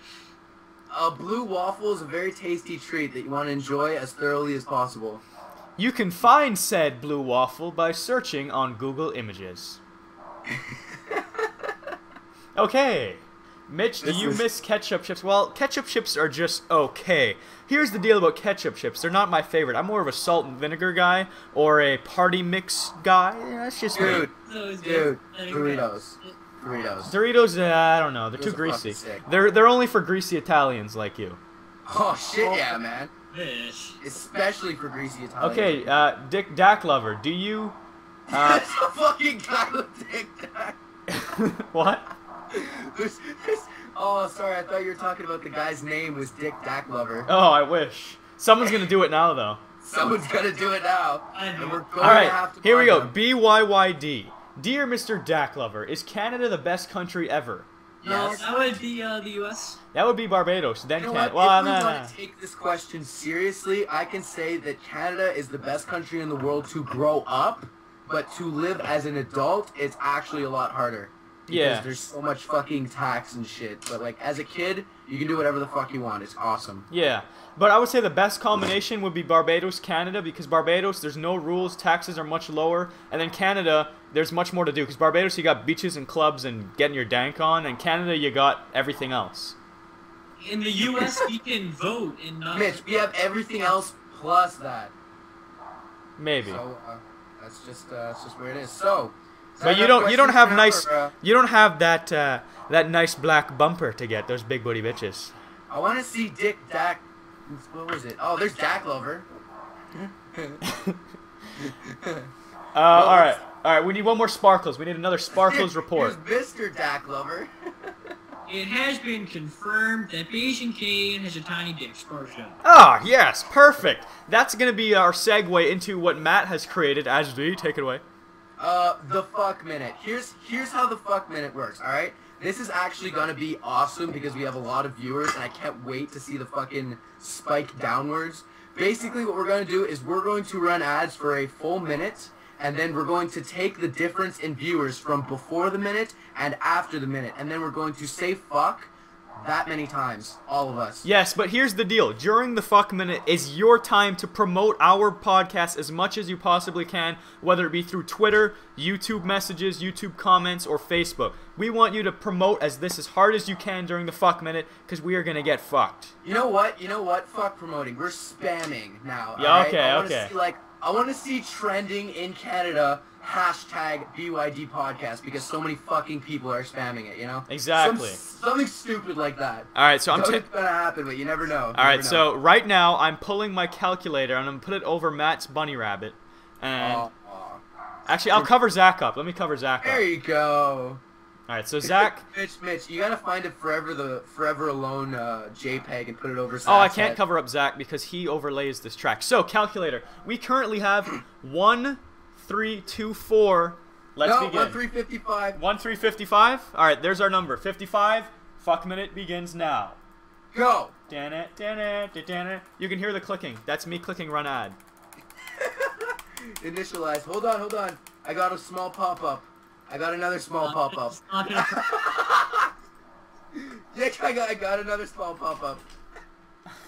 A blue waffle is a very tasty treat that you want to enjoy as thoroughly as possible. You can find said blue waffle by searching on Google Images. okay. Mitch, do This you is- miss ketchup chips? Well, ketchup chips are just okay. Here's the deal about ketchup chips. They're not my favorite. I'm more of a salt and vinegar guy or a party mix guy. Yeah, that's just me. Dude, That was dude, good. Doritos. Doritos. Doritos, uh, I don't know. They're Those too greasy. They're they're only for greasy Italians like you. Oh shit, yeah, man. Fish. Especially for greasy Italians. Okay, uh, Dick Dak lover, do you? Uh, That's a fucking guy with Dick Dak. what? There's- there's- oh, sorry, I thought you were talking about the guy's name was Dick Dak Lover. Oh, I wish. Someone's gonna do it now though. Someone's gonna do it now. I. And we're going All to have to here we go. find. BYYD. Dear Mr. Dak Lover, is Canada the best country ever? No, Yes. that would be uh, the U.S. That would be Barbados. Then You know Canada. Well, if we no, no, want no. to take this question seriously, I can say that Canada is the best country in the world to grow up, but to live as an adult, it's actually a lot harder. Because Yeah. there's so much fucking tax and shit. But like as a kid, you can do whatever the fuck you want. It's awesome. Yeah, but I would say the best combination would be Barbados, Canada, because Barbados there's no rules, taxes are much lower, and then Canada there's much more to do. Because Barbados you got beaches and clubs and getting your dank on, and Canada you got everything else. In the U.S., we can vote and not. Mitch, we have everything else plus that. Maybe, So uh, that's just uh, that's just where it is. So. Is that but you don't you don't have for nice or, uh, you don't have that uh, that nice black bumper to get those big booty bitches. I want to see Dick Dak. What was it? Oh, there's Dak Lover. Uh, all right, all right. We need one more sparkles. We need another sparkles report. Here's Mr. Dak Lover. It has been confirmed that Asian Kane has a tiny dick. Sparta. Ah, yes, perfect. That's gonna be our segue into what Matt has created. As the take it away. Uh, the fuck minute. Here's here's how the fuck minute works. All right. This is actually gonna be awesome because we have a lot of viewers, and I can't wait to see the fucking spike downwards. Basically, what we're gonna do is we're going to run ads for a full minute, and then we're going to take the difference in viewers from before the minute and after the minute, and then we're going to say fuck that many times, all of us. Yes, but here's the deal. During the fuck minute is your time to promote our podcast as much as you possibly can, whether it be through Twitter, YouTube messages, YouTube comments, or Facebook. We want you to promote as this as hard as you can during the fuck minute because we are gonna get fucked. You know what? You know what? Fuck promoting. We're spamming now. Yeah, alright? okay, I okay. See, like, I want to see trending in Canada hashtag BYD podcast because so many fucking people are spamming it. You know? Exactly. Some, something stupid like that. All right, so I'm. Nothing's ta- gonna happen, but you never know. All right, so right now I'm pulling my calculator and I'm gonna put it over Matt's bunny rabbit, and Oh, oh. actually I'll cover Zak up. Let me cover Zak up. there you go. All right, so Zak. Mitch, Mitch, you gotta find it forever the forever alone uh, JPEG and put it over. Oh, I can't head. cover up Zak because he overlays this track. So, calculator. We currently have one, three, two, four. Let's no, begin. one three fifty five. One, three, fifty-five. All right, there's our number. Fifty-five. Fuck minute begins now. Go. Dan it, dan it, dan it. You can hear the clicking. That's me clicking run ad. Initialize. Hold on, hold on. I got a small pop up. I got another small uh, pop up. It's not gonna- Yeah, I got, I got another small pop up.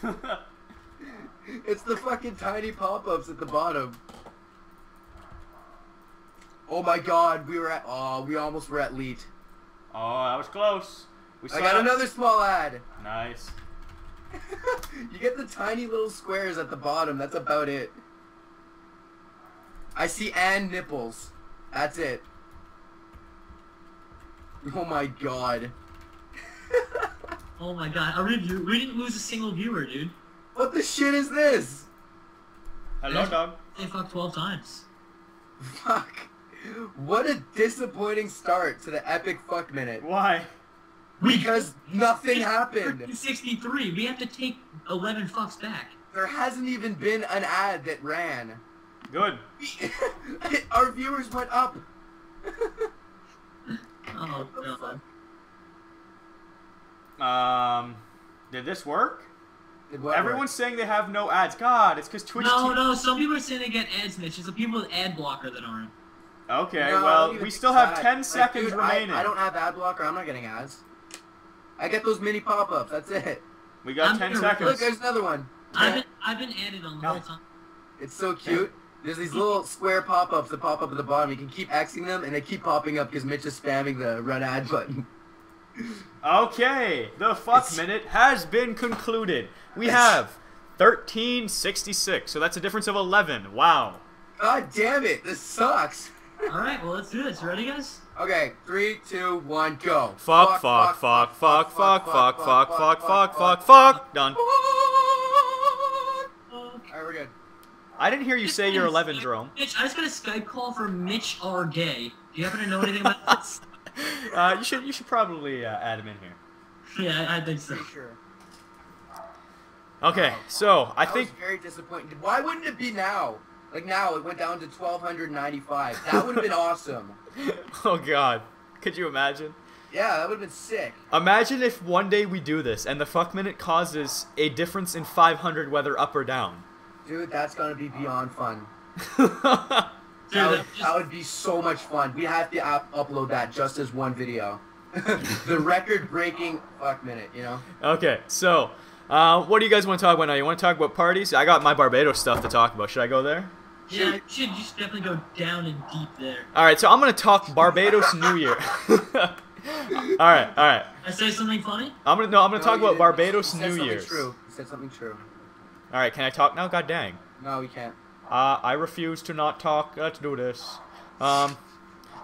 It's the fucking tiny pop ups at the bottom. Oh my god, we were at. Oh, we almost were at lead. Oh, that was close. We I got saw- another small ad. Nice. you get the tiny little squares at the bottom. That's about it. I see and nipples. That's it. Oh my god. oh my god, a review. We didn't lose a single viewer, dude. What the shit is this? Hello, dog. They fucked 12 times. Fuck. What a disappointing start to the epic fuck minute. Why? Because nothing happened. 63. We have to take 11 fucks back. There hasn't even been an ad that ran. Good. Our viewers went up. Oh, What god. Um, did this work? Did what Everyone's saying they have no ads. God, it's because Twitch. No, T- no, some people are saying they get ads, Mitch. It's the people with ad blocker that aren't. Okay, No, well, we still have ad. 10 Like, seconds dude, remaining. I, don't have ad blocker. I'm not getting ads. I get those mini pop-ups. That's it. We got I'm 10 gonna- seconds. Look, there's another one. I've been, I've been added on the No. whole time. It's so cute. There's these little square pop-ups that pop up at the bottom. You can keep Xing them, and they keep popping up because Mitch is spamming the run ad button. Okay, the fuck It's- minute has been concluded. We have 1366, so that's a difference of 11. Wow. God damn it! This sucks. Alright, well, let's do this. Ready, guys? Okay, three, two, one, go. Fuck, fuck, fuck, fuck, fuck, fuck, fuck, fuck, fuck, fuck, fuck. Done. Alright, we're good. I didn't hear you say you're 11, Jerome. Mitch, I just got a Skype call from Mitch R. Gay. Do you happen to know anything about this? Uh, you should you should probably uh, add him in here. yeah, I think so. Sure. Okay, so I That think was very disappointing. Why wouldn't it be now? Like now, it went down to 1,295. That would have been awesome. oh god, could you imagine? Yeah, that would have been sick. Imagine if one day we do this and the fuck minute causes a difference in 500 whether up or down. Dude, that's gonna be beyond fun. Dude, That would, that would be so much fun. We have to up- upload that just as one video. the record-breaking fuck minute, you know? okay, so uh, what do you guys want to talk about now? You want to talk about parties? I got my Barbados stuff to talk about. Should I go there? Yeah, you should, you should definitely go down and deep there. All right, so I'm gonna talk Barbados New Year. all right, all right. I say something funny? I'm gonna no, I'm gonna No, talk about didn't. Barbados You said New something Year's. True. You said something true. All right, can I talk now? God dang. No, we can't. Uh, I refuse to not talk. Let's do this. Um,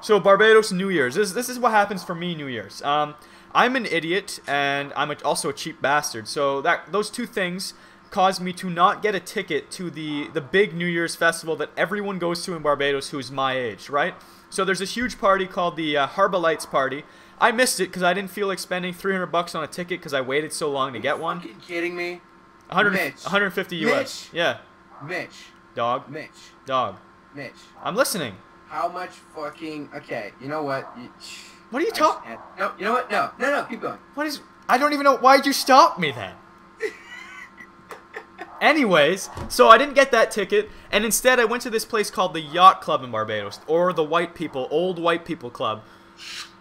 so Barbados New Year's. This this is what happens for me New Year's. Um, I'm an idiot and I'm a, also a cheap bastard. So that those two things caused me to not get a ticket to the the big New Year's festival that everyone goes to in Barbados who is my age, right? So there's this huge party called the uh, Harbor Lights party. I missed it because I didn't feel like spending 300 bucks on a ticket because I waited so long to get one. Fucking kidding me? 100, Mitch. 150 US. Mitch. Yeah, Mitch. dog, Mitch. dog. Mitch. I'm listening. How much fucking... Okay, you know what? You... What are you talking? No, you know what? No, no, no, keep going. What is? I don't even know. Why'd you stop me then? Anyways, so I didn't get that ticket, and instead I went to this place called the Yacht Club in Barbados, or the White People, Old White People Club,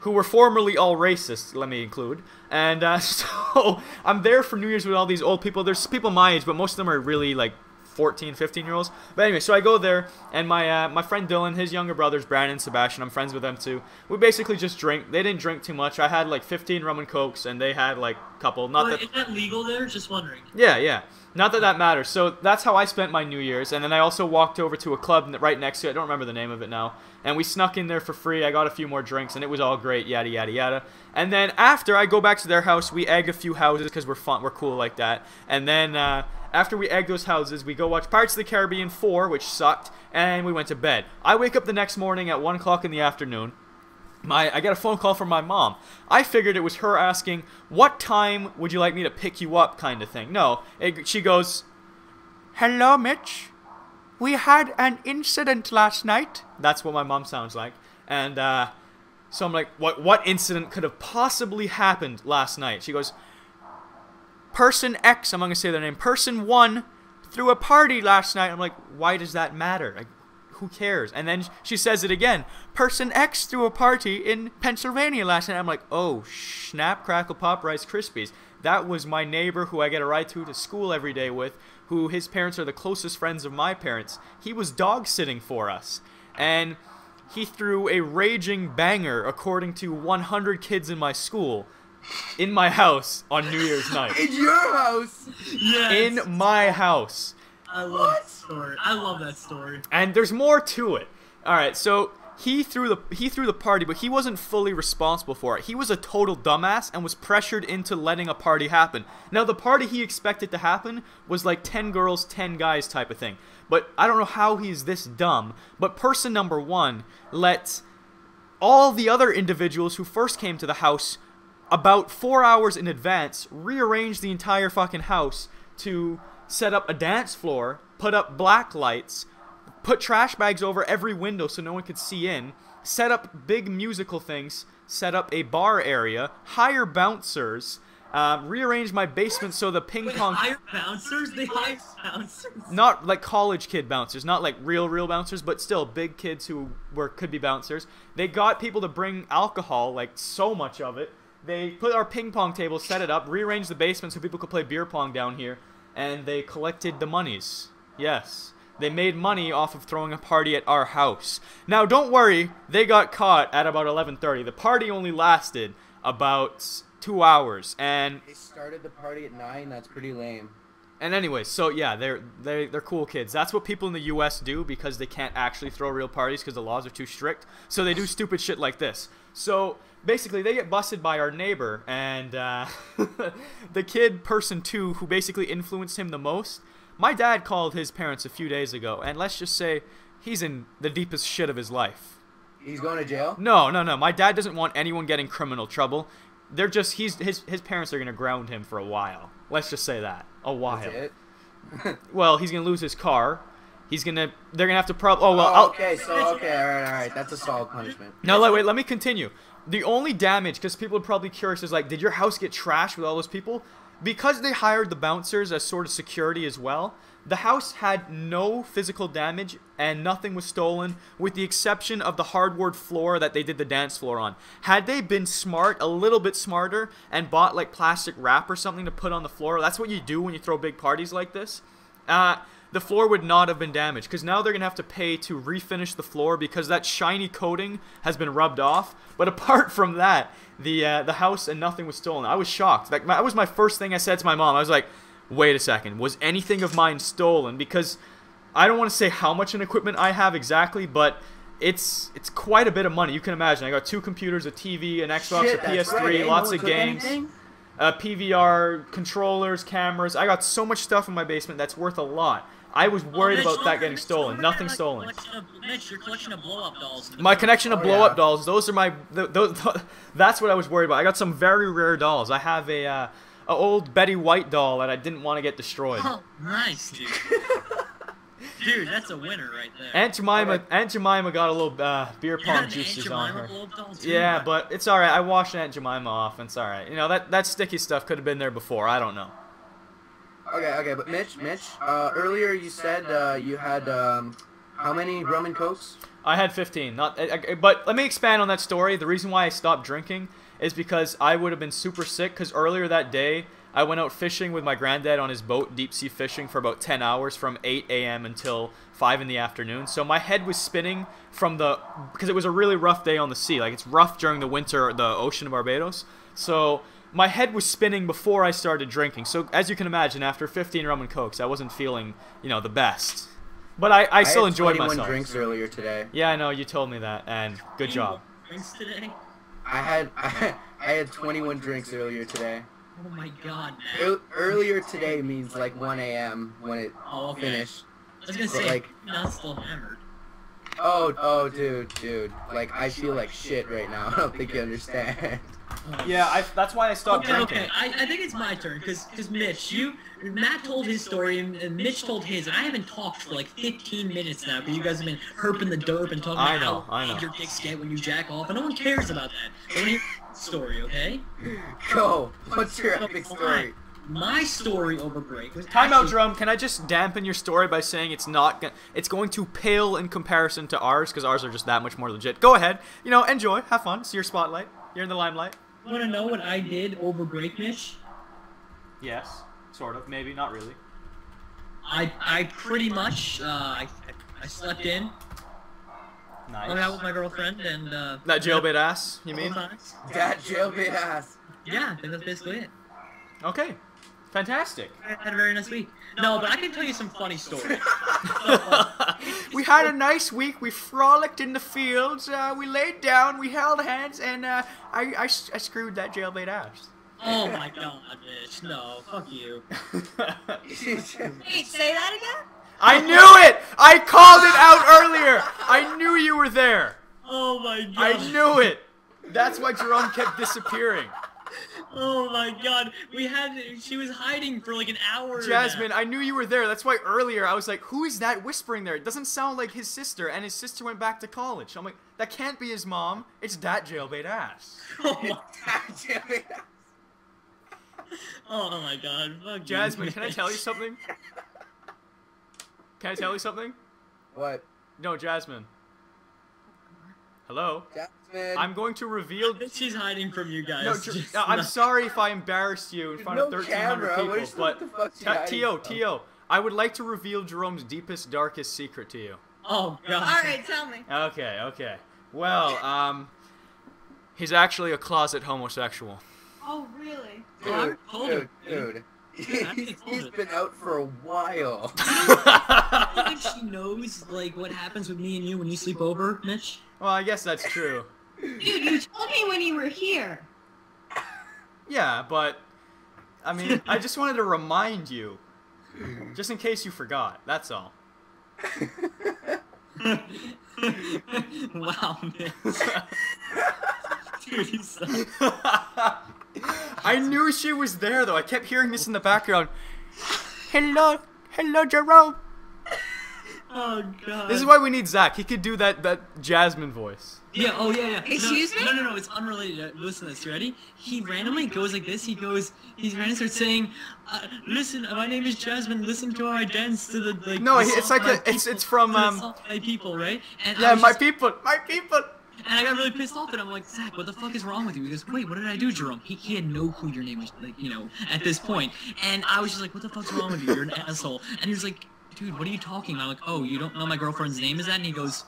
who were formerly all racist, let me include. And uh, so I'm there for New Year's with all these old people. There's people my age, but most of them are really like 14, 15 year olds. But anyway, so I go there, and my uh, my friend Dylan, his younger brothers Brandon and Sebastian, I'm friends with them too. We basically just drink. They didn't drink too much. I had like 15 rum and cokes, and they had like a couple. Not But that is that legal there? Just wondering. yeah, yeah. Not that that matters. So that's how I spent my New Year's, and then I also walked over to a club right next to it. I don't remember the name of it now. And we snuck in there for free. I got a few more drinks, and it was all great. Yada yada yada. And then after I go back to their house, we egg a few houses because we're fun, we're cool like that. And then uh, after we egg those houses, we go watch Pirates of the Caribbean 4, which sucked, and we went to bed. I wake up the next morning at one o'clock in the afternoon my I get a phone call from my mom. I figured it was her asking, "What time would you like me to pick you up?" kind of thing. No, it, she goes, "Hello, Mitch. We had an incident last night." That's what my mom sounds like, and uh, so I'm like, "What? What incident could have possibly happened last night?" She goes, "Person X. I'm not gonna say their name. Person one." Threw a party last night. I'm like, why does that matter? Like, who cares? And then she says it again. Person X threw a party in Pennsylvania last night. I'm like, oh, snap, crackle, pop, Rice Krispies. That was my neighbor who I get a ride to to school every day with, who his parents are the closest friends of my parents. He was dog sitting for us. And he threw a raging banger, according to 100 kids in my school, in my house on New Year's night. In your house? Yes. In my house. I love What? that story. I love that story. and there's more to it. All right, so he threw the he threw the party, but he wasn't fully responsible for it. He was a total dumbass and was pressured into letting a party happen. Now the party he expected to happen was like 10 girls, 10 guys type of thing. But I don't know how he's this dumb, but person number 1 let all the other individuals who first came to the house about 4 hours in advance rearrange the entire fucking house to set up a dance floor, put up black lights, put trash bags over every window so no one could see in, set up big musical things, set up a bar area, hire bouncers, um, rearrange my basement so the ping Wait, pong. hire bouncers? They hire bouncers? Not like college kid bouncers, not like real real bouncers, but still big kids who were could be bouncers. They got people to bring alcohol, like so much of it. They put our ping pong table, set it up, rearranged the basement so people could play beer pong down here, and they collected the monies. Yes. They made money off of throwing a party at our house. Now don't worry, they got caught at about 11:30. The party only lasted about 2 hours and They started the party at 9. That's pretty lame. and anyway, so yeah, they're they they're cool kids. That's what people in the U.S. do because they can't actually throw real parties because the laws are too strict. So they do stupid shit like this. So basically, they get busted by our neighbor and uh, the kid person two who basically influenced him the most. My dad called his parents a few days ago, and let's just say he's in the deepest shit of his life. He's going to jail? No, no, no. My dad doesn't want anyone getting criminal trouble. They're just he's his his parents are gonna ground him for a while. Let's just say that a while. That's it? Well, he's gonna lose his car. He's gonna. They're gonna have to prob. Oh well. Oh, okay, so okay, all right, all right. That's a solid punishment. No, wait, wait, let me continue. The only damage, because people are probably curious, is like, did your house get trashed with all those people? Because they hired the bouncers as sort of security as well, the house had no physical damage and nothing was stolen, with the exception of the hardwood floor that they did the dance floor on. Had they been smart, a little bit smarter, and bought like plastic wrap or something to put on the floor, that's what you do when you throw big parties like this. Uh, the floor would not have been damaged because now they're gonna have to pay to refinish the floor because that shiny coating has been rubbed off. But apart from that, the uh, the house and nothing was stolen. I was shocked. Like my, that was my first thing I said to my mom. I was like, "Wait a second, was anything of mine stolen?" Because I don't want to say how much in equipment I have exactly, but it's it's quite a bit of money. You can imagine. I got two computers, a TV, an Xbox, Shit, a PS3, right? Lots of games anything? uh, PVR controllers, cameras. I got so much stuff in my basement that's worth a lot. I was worried Mitch, about that getting stolen. look Nothing that stolen. collection of- Mitch, your collection of blow-up dolls. My connection to Oh, blow up yeah. dolls. Those are my. Th- those, that's what I was worried about. I got some very rare dolls. I have a, uh, a old Betty White doll that I didn't want to get destroyed. Oh, nice, dude. dude, that's a winner right there. Aunt Jemima, Okay. Aunt Jemima got a little uh, beer pong juices Aunt on her. too? Yeah, but it's all right. I washed Aunt Jemima off, and it's all right. You know that that sticky stuff could have been there before. I don't know. Okay, okay, but Mitch, Mitch, uh, earlier you said uh, you had um, how many rum and cokes? I had 15. Not, I, I- but let me expand on that story. The reason why I stopped drinking is because I would have been super sick. Because earlier that day, I went out fishing with my granddad on his boat, deep sea fishing, for about 10 hours from 8 a.m. until 5 in the afternoon. So my head was spinning from the because it was a really rough day on the sea. Like it's rough during the winter, the ocean of Barbados. So my head was spinning before I started drinking. So as you can imagine, after 15 rum and cokes, I wasn't feeling you know the best. But I, I, still had enjoyed 21 myself. drinks earlier today. Yeah, I know you told me that, and good job. Drinks today? I had I, had 21 drinks earlier today. Oh my god, man. Earlier today means like 1 a.m. when it Oh, okay. finished. I was gonna But, say, like- not still hammered. Oh, oh, dude, dude. Like I feel like shit right now. I don't think you understand. Oh. Yeah, I, that's why I stopped Okay, drinking. okay. I, I think it's my turn, cause, cause Mitch, you, Matt told his story, and, and Mitch told his, and I haven't talked for like 15 minutes now, because you guys have been herping the derp and talking I about how I know. your dicks get when you jack off, and no one cares about that. I want to hear story, okay? Go. What's your epic story? My story over break was Time out, drum. Can I just dampen your story by saying it's not? Go- it's going to pale in comparison to ours because ours are just that much more legit. Go ahead. You know, enjoy, have fun. It's your spotlight. You're in the limelight. Want to know what I did over break, Mitch? Yes, sort of. Maybe not really. I I pretty much uh, I I slept in, Nice. hung out with my girlfriend, and uh, that jailbait ass. You mean? couple times. That jailbait ass. Yeah, I think that's basically it. Okay. Fantastic. I had a very nice week. No, but I can tell you some funny stories. we had a nice week. We frolicked in the fields. Uh, we laid down. We held hands, and uh, I, I, s- I screwed that jailbait ass. Oh my god, Mitch. No, fuck you. Wait, say that again? I knew it! I called it out earlier! I knew you were there! Oh my god. I knew it! That's why Jerome kept disappearing. Oh my god. We had she was hiding for like an hour. Jasmine, half. I knew you were there. That's why earlier I was like, who is that whispering there? It doesn't sound like his sister, and his sister went back to college. I'm like, that can't be his mom. It's that jailbait ass. Oh my, That jailbait ass. oh my god. Fuck Jasmine, can I tell you something? Can I tell you something? What? No, Jasmine. Hello? Jasmine. I'm going to reveal. She's hiding from you guys. No, Jer- Just I'm not- sorry if I embarrassed you in There's front no of 1,300 camera. People, is- but what the fuck's she Ta- Tio, from? Tio, I would like to reveal Jerome's deepest, darkest secret to you. Oh god. Alright, tell me. Okay, okay. Well, um, he's actually a closet homosexual. Oh, really? Dude, told dude, dude. I He's, told he's been out for a while. I don't think she knows like what happens with me and you when you sleep over, Mitch. well, I guess that's true. Dude, you told me when you were here. Yeah, but I mean, I just wanted to remind you, just in case you forgot. That's all. wow, Mitch. Dude, you suck. I knew she was there though. I kept hearing this in the background. Hello, hello, Jerome. Oh god. This is why we need Zak. He could do that that Jasmine voice. Yeah, oh yeah, yeah. Excuse no, me? No, no, no, it's unrelated. Uh, Listen to this, you ready? He randomly goes like this. He goes, he's randomly starts saying, uh, listen, my name is Jasmine, listen to how I dance to the, like, No, the it's like a- it's- it's from, um, My people, right? And Yeah, was my just- people, my people. And I got really pissed off, and I'm like, Zak, what the fuck is wrong with you? He goes, wait, what did I do, Jerome? He, he had no clue your name was, like, you know, at this point. And I was just like, what the fuck's wrong with you? You're an asshole. And he was like, dude, what are you talking about? I'm like, oh, you don't know my girlfriend's name is that? And he goes,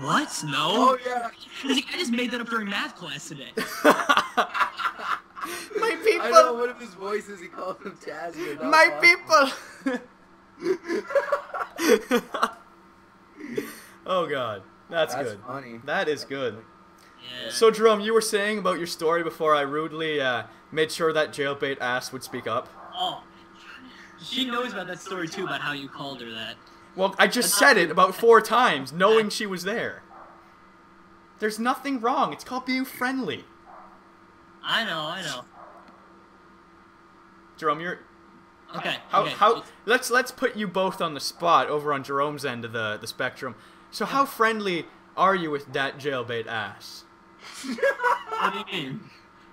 what? No? Oh yeah. He's like, I just made that up during math class today. my people. I know people, one of his voices. He called him Jasmine. That my oh, awesome. people. oh god, that's, That's good. funny. That is good. Yeah. So Jerome, you were saying about your story before I rudely uh, made sure that jailbait ass would speak up. oh, she knows about that story too, about how you called her that. Well, I just said it about four times, knowing she was there. There's nothing wrong. It's called being friendly. I know, I know. Jerome, you're Okay. how okay. how let's let's put you both on the spot over on Jerome's end of the the spectrum. So how friendly are you with that jailbait ass? What do you mean?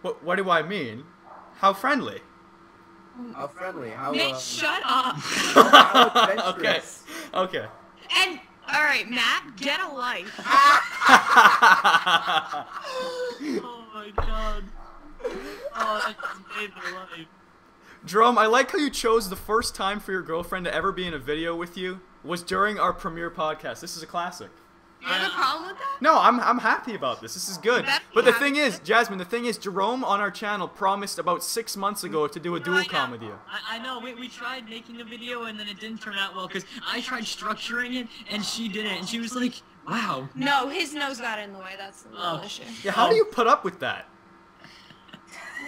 What what do I mean? How friendly? How friendly. How. Mitch, uh, shut up. how okay. Okay. And all right, Matt, get a life. Oh my god. Oh, that just made my life. Jerome, I like how you chose the first time for your girlfriend to ever be in a video with you was during our premiere podcast. This is a classic. You have a problem with that? No, I'm, I'm happy about this. This is good. But the thing is, Jasmine, the thing is, Jerome on our channel promised about six months ago to do a No, dual I com with you. I, I know, we, we tried making a video and then it didn't turn out well because I tried structuring it and she didn't. And she was like, wow. No, his nose got in the way. That's the Oh. issue. Yeah, how do you put up with that?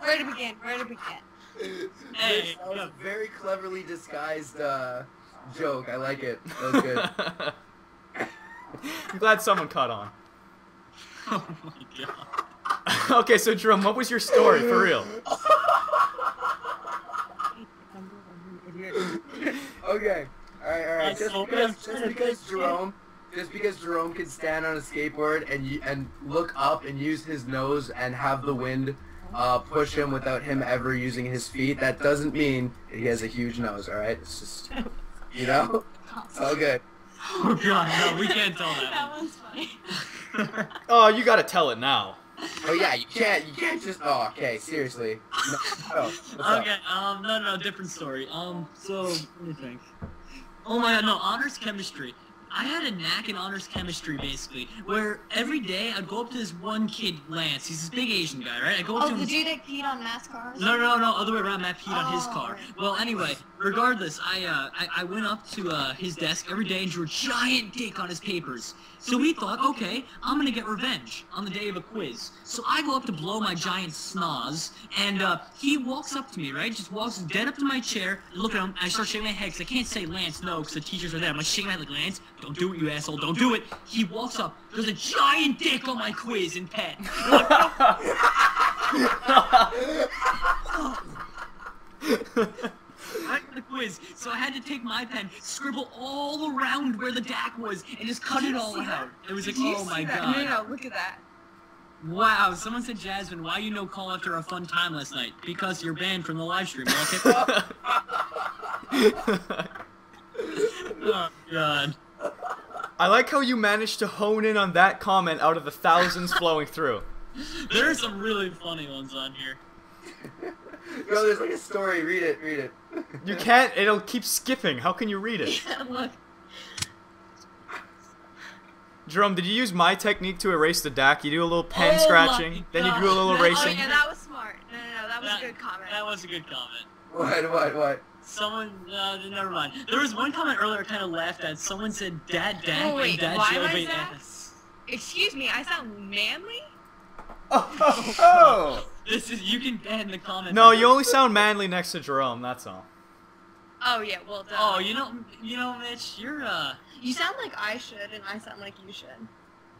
Where to begin? Where to begin? Hey, that was a very cleverly disguised uh, joke. I like it. That was good. I'm glad someone caught on. Oh my god. okay, so Jerome, what was your story for real? okay. All right. All right. That's Just so because, good. just because Jerome, just because Jerome can stand on a skateboard and and look up and use his nose and have the wind uh, push him without him ever using his feet, that doesn't mean he has a huge nose. All right. It's just, you know, it's all good. Oh god, no, we can't tell that. That one's funny. Oh, you gotta tell it now. Oh yeah, you can't. You can't just. Oh, okay. Seriously. No, oh, what's up? okay, um, no, no, no, different story. Um, so, let me think. Oh my god, no, honors chemistry. I had a knack in honors chemistry, basically, where every day I'd go up to this one kid, Lance. He's this big Asian guy, right? I go up Oh, to him. the dude that peed on Matt's car? No, no, no, no. other way around. Matt peed on his Oh. car. Well, anyway, regardless, I uh, I, I went up to uh, his desk every day and drew a giant dick on his papers. So we thought, okay, I'm gonna get revenge on the day of a quiz. So I go up to blow my giant snoz, and uh, he walks up to me, right? Just walks dead up to my chair. Look at him, and I start shaking my head because I can't say Lance no because the teachers are there. I'm like shaking my head like Lance, don't do it, you asshole, don't do it. He walks up. There's a giant dick on my quiz in pen. I'm like, the quiz. So I had to take my pen, scribble all around where the DAC was, and just cut it all out. It was like, oh my that? god. No, no, no, look at that. Wow, someone said, Jasmine, why you no call after a fun time last night? Because you're banned from the live stream, okay? oh god. I like how you managed to hone in on that comment out of the thousands flowing through. There are some really funny ones on here. Yo, there's like a story. Read it. Read it. You can't, it'll keep skipping. How can you read it? look. Jerome, did you use my technique to erase the DAC? You do a little pen Oh scratching, then you do a little God. Oh, yeah, that was smart. No, no, no, that was That- a good comment. That was a good comment. What? What? What? Someone, uh, never mind. There was one comment earlier I kind of laughed at. Someone said, Dad, Dad, Oh, wait, and Dad why was jailbait that? Excuse me, I sound manly? Oh, oh, oh. This is, you can ban the comment. No, you only sound manly next to Jerome, that's all. Oh, yeah, well, duh. Oh, you know, you know, Mitch, you're, uh, You sound like I should, and I sound like you should.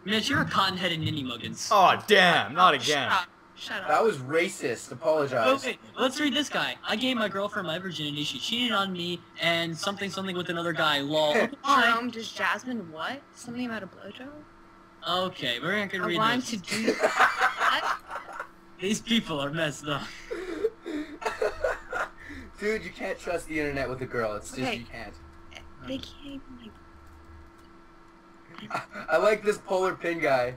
Mitch, you're a cotton-headed ninny muggins. Oh, damn, not again. Shut up. Shut up. That was racist. Apologize. Okay, let's read this guy. I gave my girlfriend my virginity. She cheated on me and something something with another guy. Lol. Okay. Jerome, does Jasmine what? Something about a blowjob? Okay, we're not gonna read I read want this. to do that. These people are messed up. Dude, you can't trust the internet with a girl. It's just Okay. you can't. They can't even like. I like this polar pin guy.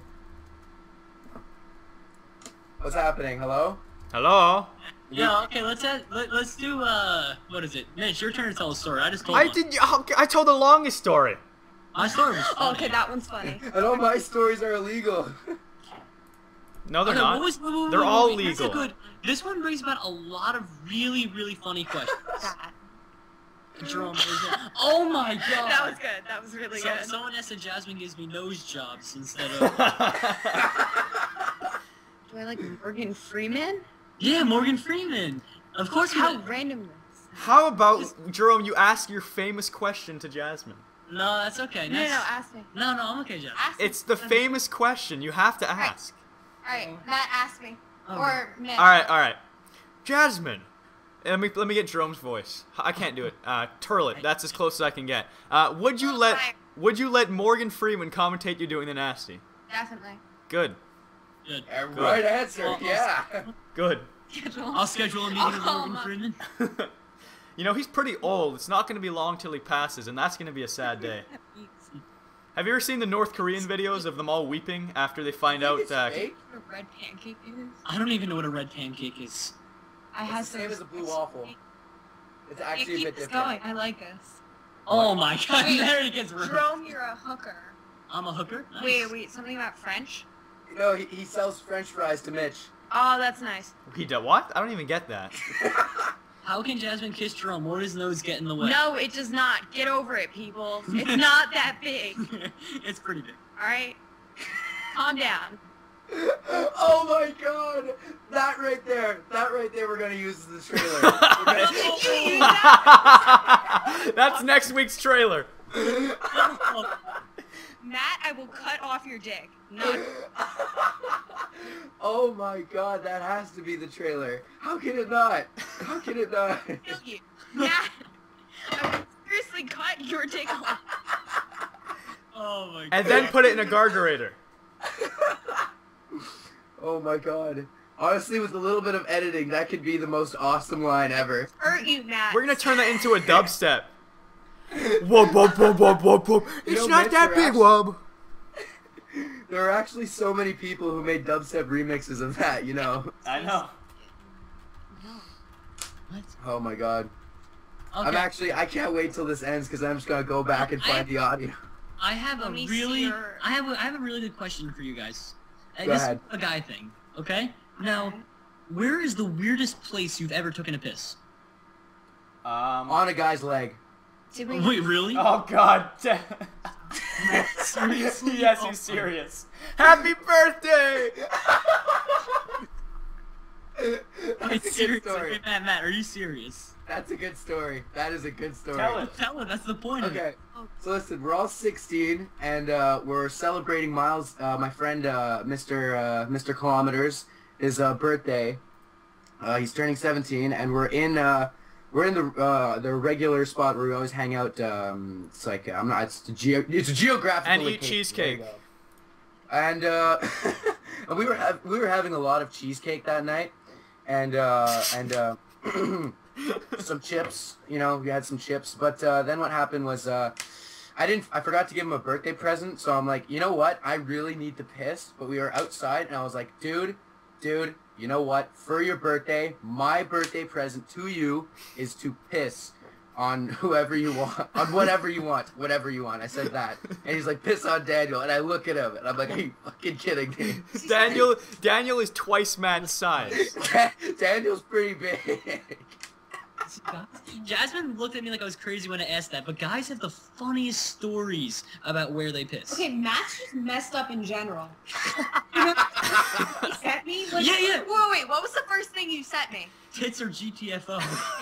What's happening? Hello? Hello. Yeah, okay, let's add, let, let's do uh what is it? Mitch, your turn to tell a story. I just told I one. did. I told the longest story. My story was Oh, funny. okay, that one's funny. And all my stories are illegal. No, they're Okay, not. what was- wait, wait, They're wait, all wait, that's a legal. good. This one brings about a lot of really, really funny questions. Jerome, is it- oh my god. That was good. That was really So, good. someone asked if Jasmine gives me nose jobs instead of. Do I like Morgan Freeman? yeah, Morgan Freeman. Of course. How like- random. How about Jerome? You ask your famous question to Jasmine. No, that's okay. No, no, no, ask me. no, no, I'm okay, Jasmine. Ask me. It's the famous question. You have to ask. Alright, Matt, ask me. Oh. Or Mitch. All right, all right. Jasmine. Let me let me get Jerome's voice. I can't do it. Uh, Turlet. That's as close as I can get. Uh, would you let Would you let Morgan Freeman commentate you doing the nasty? Definitely. Good. Good. Yeah, right answer. Well, Yeah. Good. I'll schedule a meeting with Oh, Morgan Freeman. you know he's pretty old. It's not going to be long till he passes, and that's going to be a sad day. Have you ever seen the North Korean videos of them all weeping after they find out? that? Uh, a red pancake is. I don't even know what a red pancake is. I It's had the same as a blue waffle. It's Yeah, actually a keep bit this different. going. I like this. Oh my god, Wait, there it gets real. Jerome, you're a hooker. I'm a hooker. Nice. Wait, wait, something about French? No, he, he sells French fries to Mitch. Oh, that's nice. he does what? I don't even get that. How can Jasmine kiss Jerome? Or his nose get in the way? No, it does not. Get over it, people. It's not that big. it's pretty big. All right, calm down. oh my god! That right there, that right there, we're gonna use as the trailer. We're gonna- That's next week's trailer. Matt, I will cut off your dick. Not. oh my god, that has to be the trailer. How can it not? How can it not? kill you. Matt, I seriously cut your dick off. Oh my god. And then put it in a gargarator. oh my god. Honestly, with a little bit of editing, that could be the most awesome line ever. Hurt you, Matt. We're gonna turn that into a dubstep. Whoop whoop whoop whoop whoop whoop. You It's know, not Mitch, that big, actually- wub. There are actually so many people who made dubstep remixes of that, you know. I know. What? Oh my god. Okay. I'm actually, I can't wait till this ends because I'm just gonna go back and find the audio. I have a Let me see really, your- I have a, I have a really good question for you guys. Go this ahead. is a guy thing, okay? Now, where is the weirdest place you've ever taken a piss? Um. On a guy's leg. Did we? Wait, really? Oh God. Seriously? yes, Oh, he's serious. Happy birthday! Wait, That's a good seriously? story. Wait, Matt, Matt, are you serious? That's a good story. That is a good story. Tell it. Tell it. That's the point. Of it. Okay, so listen, we're all 16, and uh, we're celebrating Miles, uh, my friend, uh, Mr. Uh, Mr. Kilometers, his uh, birthday. Uh, he's turning 17, and we're in uh, we're in the uh, the regular spot where we always hang out. Um, it's like I'm not. It's a geo. It's a geographical. And eat cheesecake. There you go. And uh, and we were hav- we were having a lot of cheesecake that night, and uh, and uh, some chips. You know, we had some chips. But uh, then what happened was uh, I didn't. I forgot to give him a birthday present. So I'm like, you know what? I really need to piss. But we were outside, and I was like, dude, dude, you know what? For your birthday, my birthday present to you is to piss on whoever you want, on whatever you want, whatever you want. I said that, and he's like, piss on Daniel, and I look at him, and I'm like, are you fucking kidding me? Daniel. Daniel is twice Matt's size. Daniel's pretty big. Jasmine looked at me like I was crazy when I asked that, but guys have the funniest stories about where they piss. Okay, Matt's just messed up in general. He sent me? Like, Yeah, yeah. Wait, wait, what was the first thing you sent me? Tits or GTFO.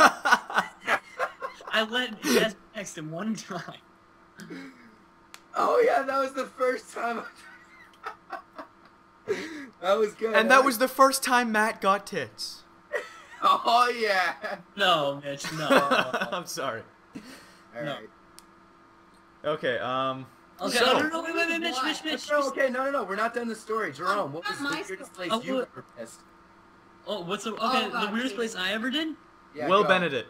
I let Jasmine text him one time. Oh yeah, that was the first time. That was good. And that was the first time Matt got tits. Oh yeah. No, Mitch, no. I'm sorry. All No. right. Okay, um. Okay, So- no, no, no, wait, wait, wait, Mitch, Mitch, Mitch. No, okay, no, no, no. We're not done the story. Jerome, what was the weirdest story. place Oh, you what- ever pissed? Oh, what's the okay? Oh, God, the weirdest please. place I ever did? Yeah, Will go. Benedict.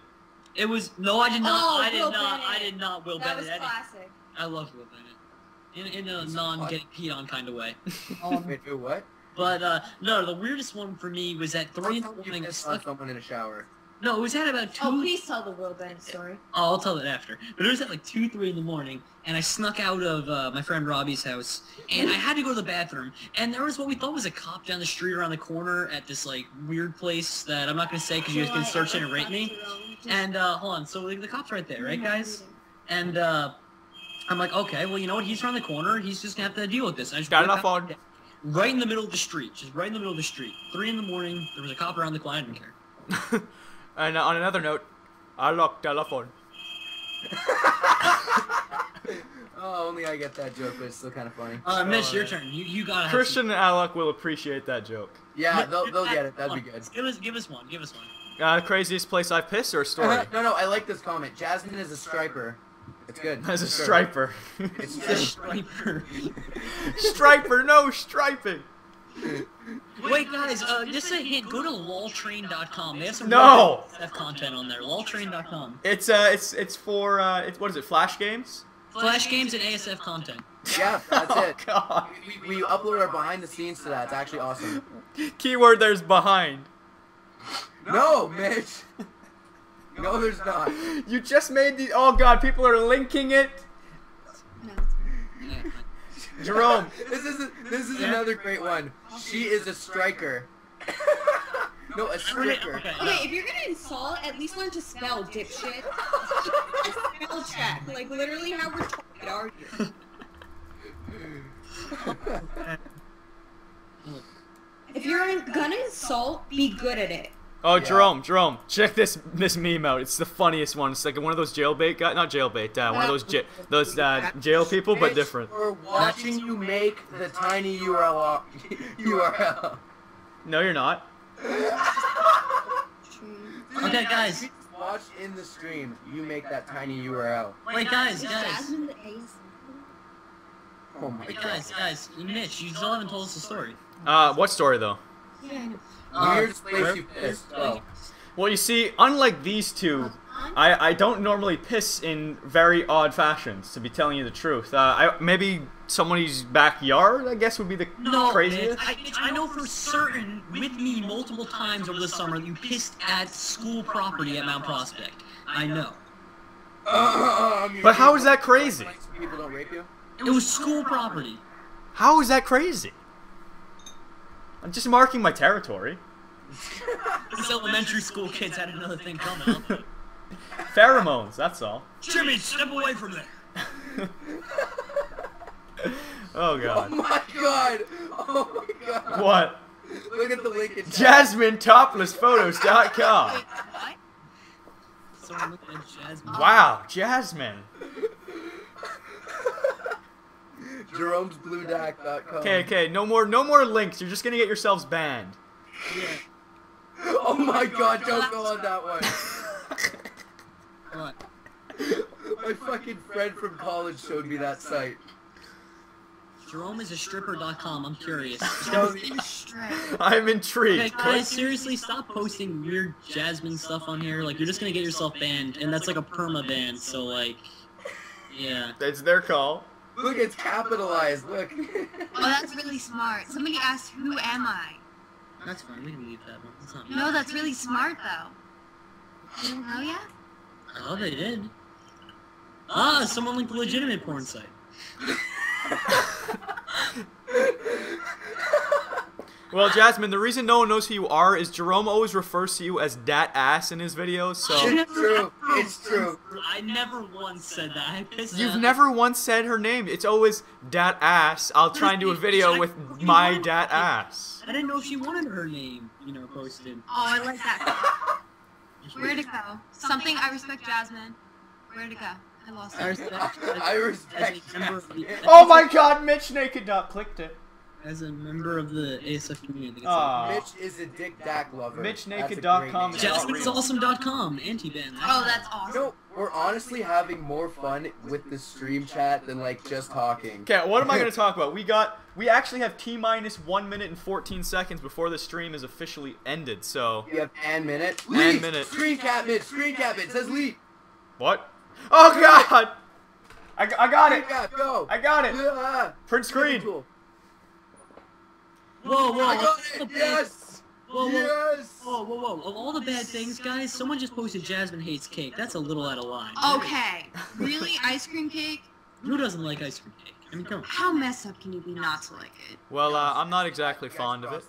It was no, I did not. Oh, I did Will not. I did not. Will that was Bennett. I, classic. I love Will Bennett. In, in a non getting peed on kind of way. Um, Wait, who, what? But uh, no, the weirdest one for me was at three in the Don't tell me morning. You pissed on Stuck, someone in a shower. no, it was at about two. Oh, please tell the Will Bennett story. Oh, I'll tell it after. But it was at like two, three in the morning, and I snuck out of uh, my friend Robbie's house, and I had to go to the bathroom. And there was what we thought was a cop down the street around the corner at this like weird place that I'm not gonna say because you guys can search it and rate me. And uh, hold on, so like, the cop's right there, right, guys? And uh, I'm like, okay, well, you know what? He's around the corner. He's just gonna have to deal with this. I just Got whip enough out- on. Right in the middle of the street, just right in the middle of the street. Three in the morning. There was a cop around the corner. I didn't care. and on another note, I lock telephone. Oh, only I get that joke, but it's still kind of funny. Uh, Mitch, your Alright. turn. You you gotta. Christian and Alec will appreciate that joke. Yeah, they'll, they'll get it. That'd be good. Give us give us one. Give us one. Uh, craziest place I've pissed or a story? no, no, I like this comment. Jasmine is a striper. It's good. As a It's striper. It's The true. striper. striper, no striping. Wait, guys, uh, just a hint. Go to loltrain.com. They have some No! really content on there. Loltrain.com. It's uh, it's it's for uh, it's what is it? Flash games? Flash games and ASF content. Yeah, that's oh it. God. We, we upload our behind the scenes to that. It's actually awesome. Keyword there's behind. No, Mitch. No, there's not. You just made the. Oh God, people are linking it. No, it's fine. Yeah. Jerome. This is this is Yeah. another great one. She is a striker. no, a striker. Okay, Okay, if you're gonna insult, at least learn to spell, dipshit. spell check. Like, literally, how retarded are you? If you're gonna insult, be good at it. Oh, Yeah. Jerome, Jerome, check this this meme out. It's the funniest one. It's like one of those jailbait guy, not jailbait, uh, one of those ja- those uh, jail people, but different. We're watching you make the tiny URL. URL. No, you're not. Okay, guys. Watch in the stream. You make that tiny URL. Wait, guys, guys. Jasmine the ace? Oh my Wait, god. guys, guys. Mitch, you still haven't told us the story. Uh, what story though? Yeah, I know. Weirdest place you pissed. Oh. Well, you see, unlike these two, I, I don't normally piss in very odd fashions. To be telling you the truth, uh, I maybe somebody's backyard. I guess would be the No, craziest. Mitch, I, Mitch, I know for certain, with me multiple times over the summer, you pissed at school property at Mount Prospect. I know. But how is that crazy? People don't rape you. It was school property. How is that crazy? I'm just marking my territory. These elementary school kids had another thing coming. Pheromones, that's all. Jimmy, step away from there. Oh god. Oh my god! Oh my god! What? Look at the link. JasmineToplessPhotos.com. What? Someone look at Jasmine. Wow, Jasmine. JeromesBlueDack.com. Okay, okay, no more, no more links. You're just gonna get yourselves banned. Yeah. Oh my god, don't go on that one. What? My fucking friend from college showed me that site. Jerome is a stripper.com. I'm curious. I'm Okay, intrigued. guys, seriously, stop posting weird Jasmine stuff on here. Like, you're just gonna get yourself banned, and that's like a perma ban. So, like, yeah. It's their call. Look, it's capitalized. Look. Oh, that's really smart. Somebody asked, who am I? That's fine. We can leave that one. That's not No, that's really smart, though. You don't know yet? Oh, they did. Ah, someone linked a legitimate porn site. Well, Jasmine, the reason no one knows who you are is Jerome always refers to you as dat ass in his videos. So It's true. It's true. I never once said that. I pissed you've never once said her name. It's always dat ass. I'll try and do a video with my dat ass. I didn't know if she wanted her name, you know, posted. Oh, I like that. Where'd it go? Something I respect Jasmine. Where'd it go? I lost I it. respect. I respect a member of the- Jasmine. Oh my God, Mitch Naked Dot clicked it. As a member of the ASF community. I think. Mitch is a Dick Dak lover. MitchNaked.com That's a great is name. not real. Jasmine'sAwesome.com, anti-ban. Oh, that's You awesome. know, we're honestly having more fun with the stream chat than like just talking. Okay, what am I going to talk about? We got we actually have t minus one minute and fourteen seconds before the stream is officially ended. So You have an minute. An Leap! minute. Screen cap Mitch. Screen cap it. It says leap. what? Oh God! I, I got it. Go. I got it. Print screen. Cool. Whoa, whoa, I got it. bad- Yes. Whoa, whoa. Yes. Whoa, whoa, whoa! Of all the bad things, guys, someone just posted Jasmine hates cake. That's a little out of line. Okay. Really? Ice cream cake? Who doesn't like ice cream cake? I mean, come on. How messed up can you be not to like it? Well, uh, I'm not exactly fond of it.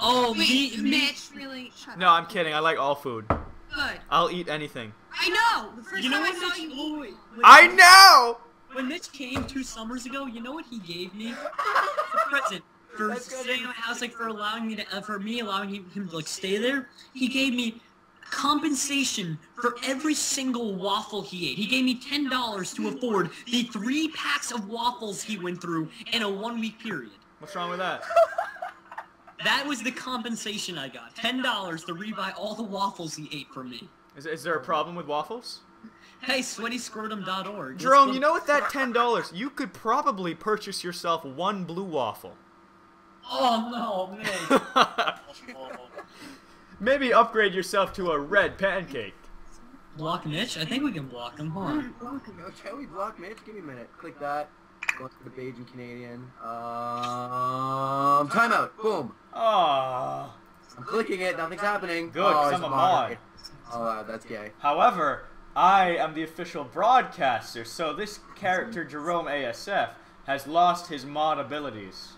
Oh, Wait, me, me. Mitch, really? Shut No, up. I'm kidding. I like all food. Good. I'll eat anything. I know. The first You know time what, I saw Mitch? you Oh, wait, wait. I know. When Mitch came two summers ago, you know what he gave me? a present for staying be- in my house, like for allowing me to, uh, for me allowing him, him to like stay there. He gave me compensation for every single waffle he ate. He gave me ten dollars to afford the three packs of waffles he went through in a one week period. What's wrong with that? That was the compensation I got. Ten dollars to rebuy all the waffles he ate from me. Is, is there a problem with waffles? Hey, sweatyscrotum.org. Jerome, you know what that ten dollars, you could probably purchase yourself one blue waffle. Oh no, Mitch. Maybe upgrade yourself to a red pancake. Block Mitch? I think we can block him. Hold on. Yo, Can we block Mitch? Give me a minute. Click that. Go to the Bajan Canadian. Um, timeout. Boom. Ah. I'm clicking it. Nothing's happening. Good, Oh, 'cause he's I'm a mod. Oh, uh, that's gay. However, I am the official broadcaster, so this character, Jerome ASF, has lost his mod abilities.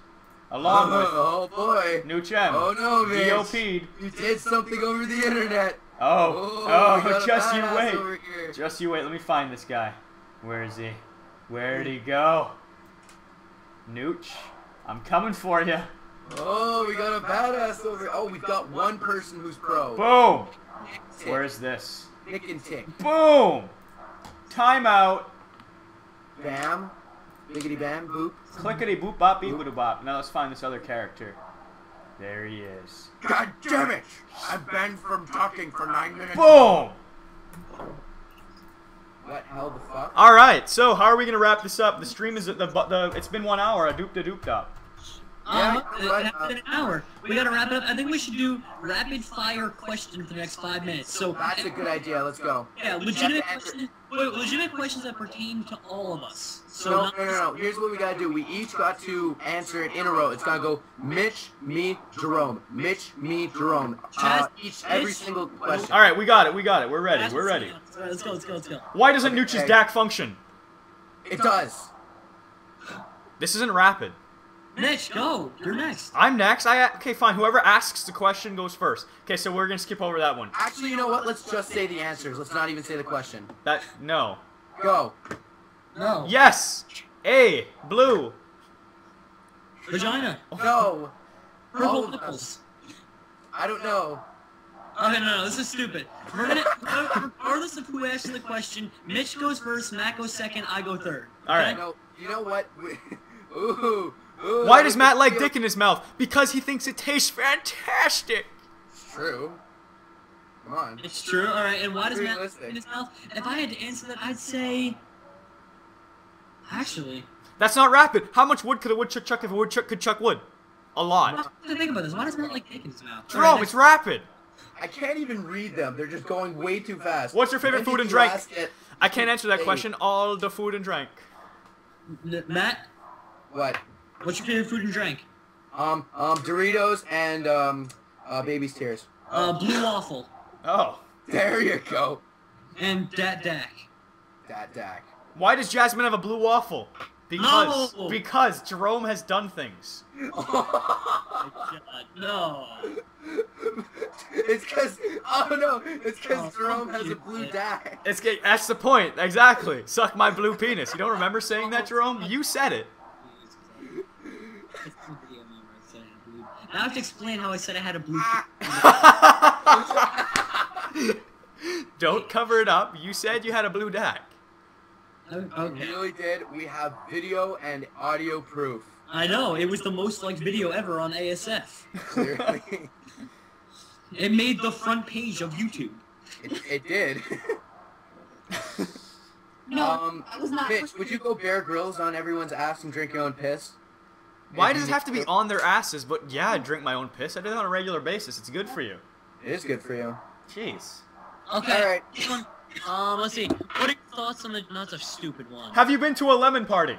Along oh, oh, oh boy. with Nooch Oh no, Mitch. DOP'd. You did something over the internet. Oh, oh, oh a just you wait. Just you wait. Let me find this guy. Where is he? Where'd hmm. he go? Nooch, I'm coming for you. Oh, we got a badass over. Oh, we've got one person who's pro. Boom. Where's this? Nick and Tick? Boom. Timeout. Bam. Biggity bam. Boop. Clickety boop bop beep bop. Now let's find this other character. There he is. God damn it! I'm banned from talking for nine minutes. Boom. What hell the fuck? All right. So how are we gonna wrap this up? The stream is the the. It's been one hour. A doop da doop da. Yeah, it right, happened in an hour. We gotta wrap it up. I think we should do rapid fire questions for the next five minutes. So That's a good idea. Let's go. yeah, legitimate have to answer- questions. Wait, legitimate questions that pertain to all of us. So No, no, no, no. Here's what we gotta do. We each got to answer it in a row. It's gotta go Mitch, me, Jerome. Mitch, me, Jerome. Uh, each, every single question. All right, we got it. We got it. We're ready. We're ready. All right, let's go. Let's go. Let's go. Why doesn't Nooch's Okay. DAC function? It does. This isn't rapid. Mitch, go. You're next. I'm next. I okay, fine. Whoever asks the question goes first. Okay, so we're gonna skip over that one. Actually, you know what? Let's just say the answers. Let's not even say the question. That no. Go. No. Yes. A blue. Vagina. No. All Purple of nipples. I don't know. Okay, no, no, this is stupid. We're gonna, regardless of who asks the question, Mitch goes first, Matt goes second, I go third. All right. No. You know what? ooh. Ooh. Why does Matt like dick in his mouth? Because he thinks it tastes fantastic. It's true. Come on. It's true. All right, and why does Matt Realistic. in his mouth? If I had to answer that, I'd say. Actually, That's not rapid. How much wood could a woodchuck chuck if a woodchuck could chuck wood? A lot. have to think about this. Why does Matt like dick in his mouth? All Jerome, right, it's rapid. I can't even read them. They're just going way too fast. What's your favorite food and drink? I can't answer that question. All the food and drink. N- Matt, What? What's your favorite food and drink? Um, um, Doritos and um, uh, baby's tears. Uh, blue waffle Oh. There you go. and dat dak. Dat Dak. Why does Jasmine have a blue waffle? Because No. because Jerome has done things. God, no. it's cause oh no, it's cause Oh, Jerome has a blue man. Dak. It's that's the point. Exactly. Suck my blue penis. You don't remember saying that, Jerome? You said it. It's the video moment I said I had blue- Now I have to explain how I said I had a blue. Don't cover it up. You said you had a blue deck. Oh, We Okay. really did. We have video and audio proof. I know it was the most liked video ever on ASF. Clearly, It made the front page of YouTube. it, it did. No, um, that was not. Mitch, would you go Bear Grylls on everyone's ass and drink your own piss? Why does it have to be on their asses? But yeah, I drink my own piss. I do that on a regular basis. It's good for you. It is good for you. Jeez. Okay. All right. Um, let's see. What are your thoughts on the? Not a stupid one. Have you been to a lemon party?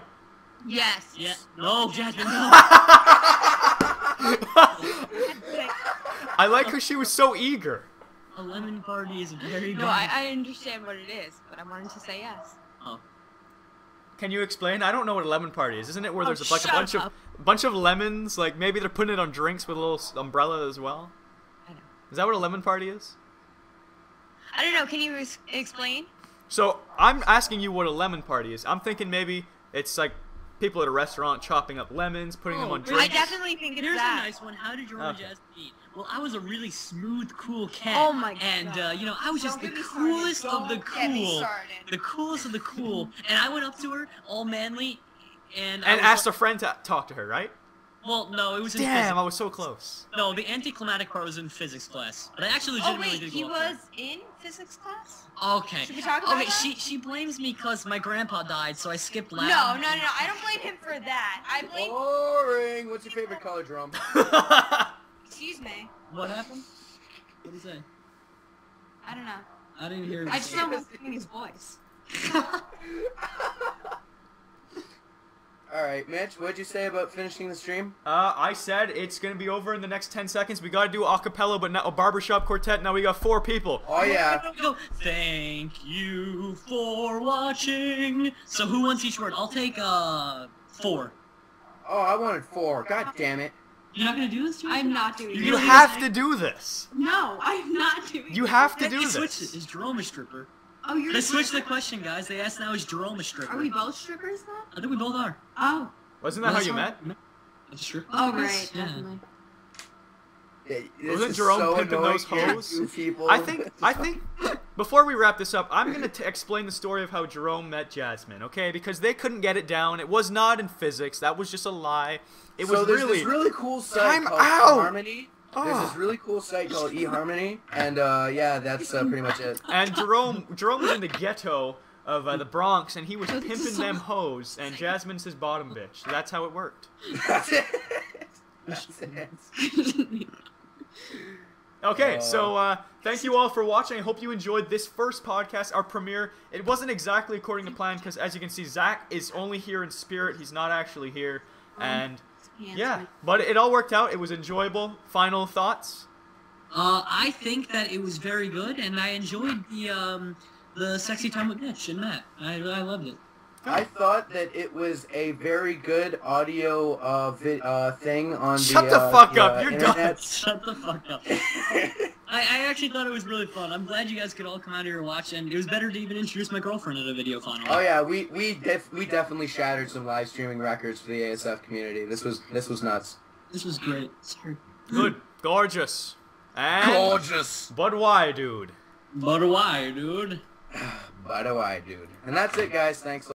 Yes. Yeah. No, Jasmine. No. I like how she was so eager. a lemon party is very No. I, I understand what it is, but I wanted to say yes. Oh. Can you explain? I don't know what a lemon party is. Isn't it where Oh, there's like a shut bunch up. of bunch of lemons? Like maybe they're putting it on drinks with a little umbrella as well. I know. Is that what a lemon party is? I don't know. Can you ex- explain? So I'm asking you what a lemon party is. I'm thinking maybe it's like people at a restaurant chopping up lemons, putting them Oh, on really? I definitely think it's Here's that. a nice one. How did your own Okay. jazz eat? Well, I was a really smooth, cool cat. Oh my And God. uh, you know, I was just Don't the get me coolest of the Don't get me cool, the coolest of the cool. And I went up to her, all manly, and And was asked a friend to talk to her, right? Well, no, it was in Damn, physics. I was so close. No, the anticlimactic part was in physics class. But I actually Oh legitimately wait, did he go up to her. was in physics class. Okay. Should we talk about okay, that? she she blames me because my grandpa died, so I skipped No, lab. no, no, no. I don't blame him for that. I blame. Boring. What's your favorite color, drum? Excuse me. What happened? What did he say? I don't know. I didn't hear. I just know what's in his voice. All right, Mitch. What'd you say about finishing the stream? Uh, I said it's gonna be over in the next 10 seconds. We gotta do a cappella, but not a barbershop quartet. Now we got four people. Oh yeah. Thank you for watching. So who wants each word? I'll take uh four. Oh, I wanted four. God damn it. You're not gonna do this? Jerome? I'm not doing You it. have to do this. No, I'm not doing it. You have to do switched it. this. Is Jerome a stripper? Oh, you're. They switched the question, guys. They asked now is Jerome a stripper? Are we both strippers then? I think we both are. Oh. Wasn't that how you how- met? A stripper? Oh right, yeah. definitely. Yeah, Wasn't Jerome so pimping those hoes? I think I think before we wrap this up, I'm gonna t- explain the story of how Jerome met Jasmine, okay? Because they couldn't get it down. It was not in physics. That was just a lie. It so was there's really. this really cool site Time called out! eHarmony. There's Ah. this really cool site called eHarmony, and uh, yeah, that's uh, pretty much it. And Jerome Jerome was in the ghetto of uh, the Bronx, and he was pimping so- them hoes, and Jasmine's his bottom bitch. That's how it worked. That's it. That's it. Okay, Uh, so uh, thank you all for watching. I hope you enjoyed this first podcast, our premiere. It wasn't exactly according to plan because, as you can see, Zak is only here in spirit. He's not actually here, and yeah, but it all worked out. It was enjoyable. Final thoughts? Uh, I think that it was very good, and I enjoyed the um the sexy time with Mitch and Matt. I I loved it. I thought that it was a very good audio uh, vi- uh, thing on Shut the, the uh, fuck the, up, uh, you're done. Shut the fuck up. I, I actually thought it was really fun. I'm glad you guys could all come out here and watch, and it was better to even introduce my girlfriend at a video finally. Oh yeah, we we def- we definitely shattered some live streaming records for the ASF community. This was this was nuts. This was great. Sorry. Good, gorgeous, and Gorgeous. but why, dude? But why, dude? But I, dude. And that's it, guys. Thanks.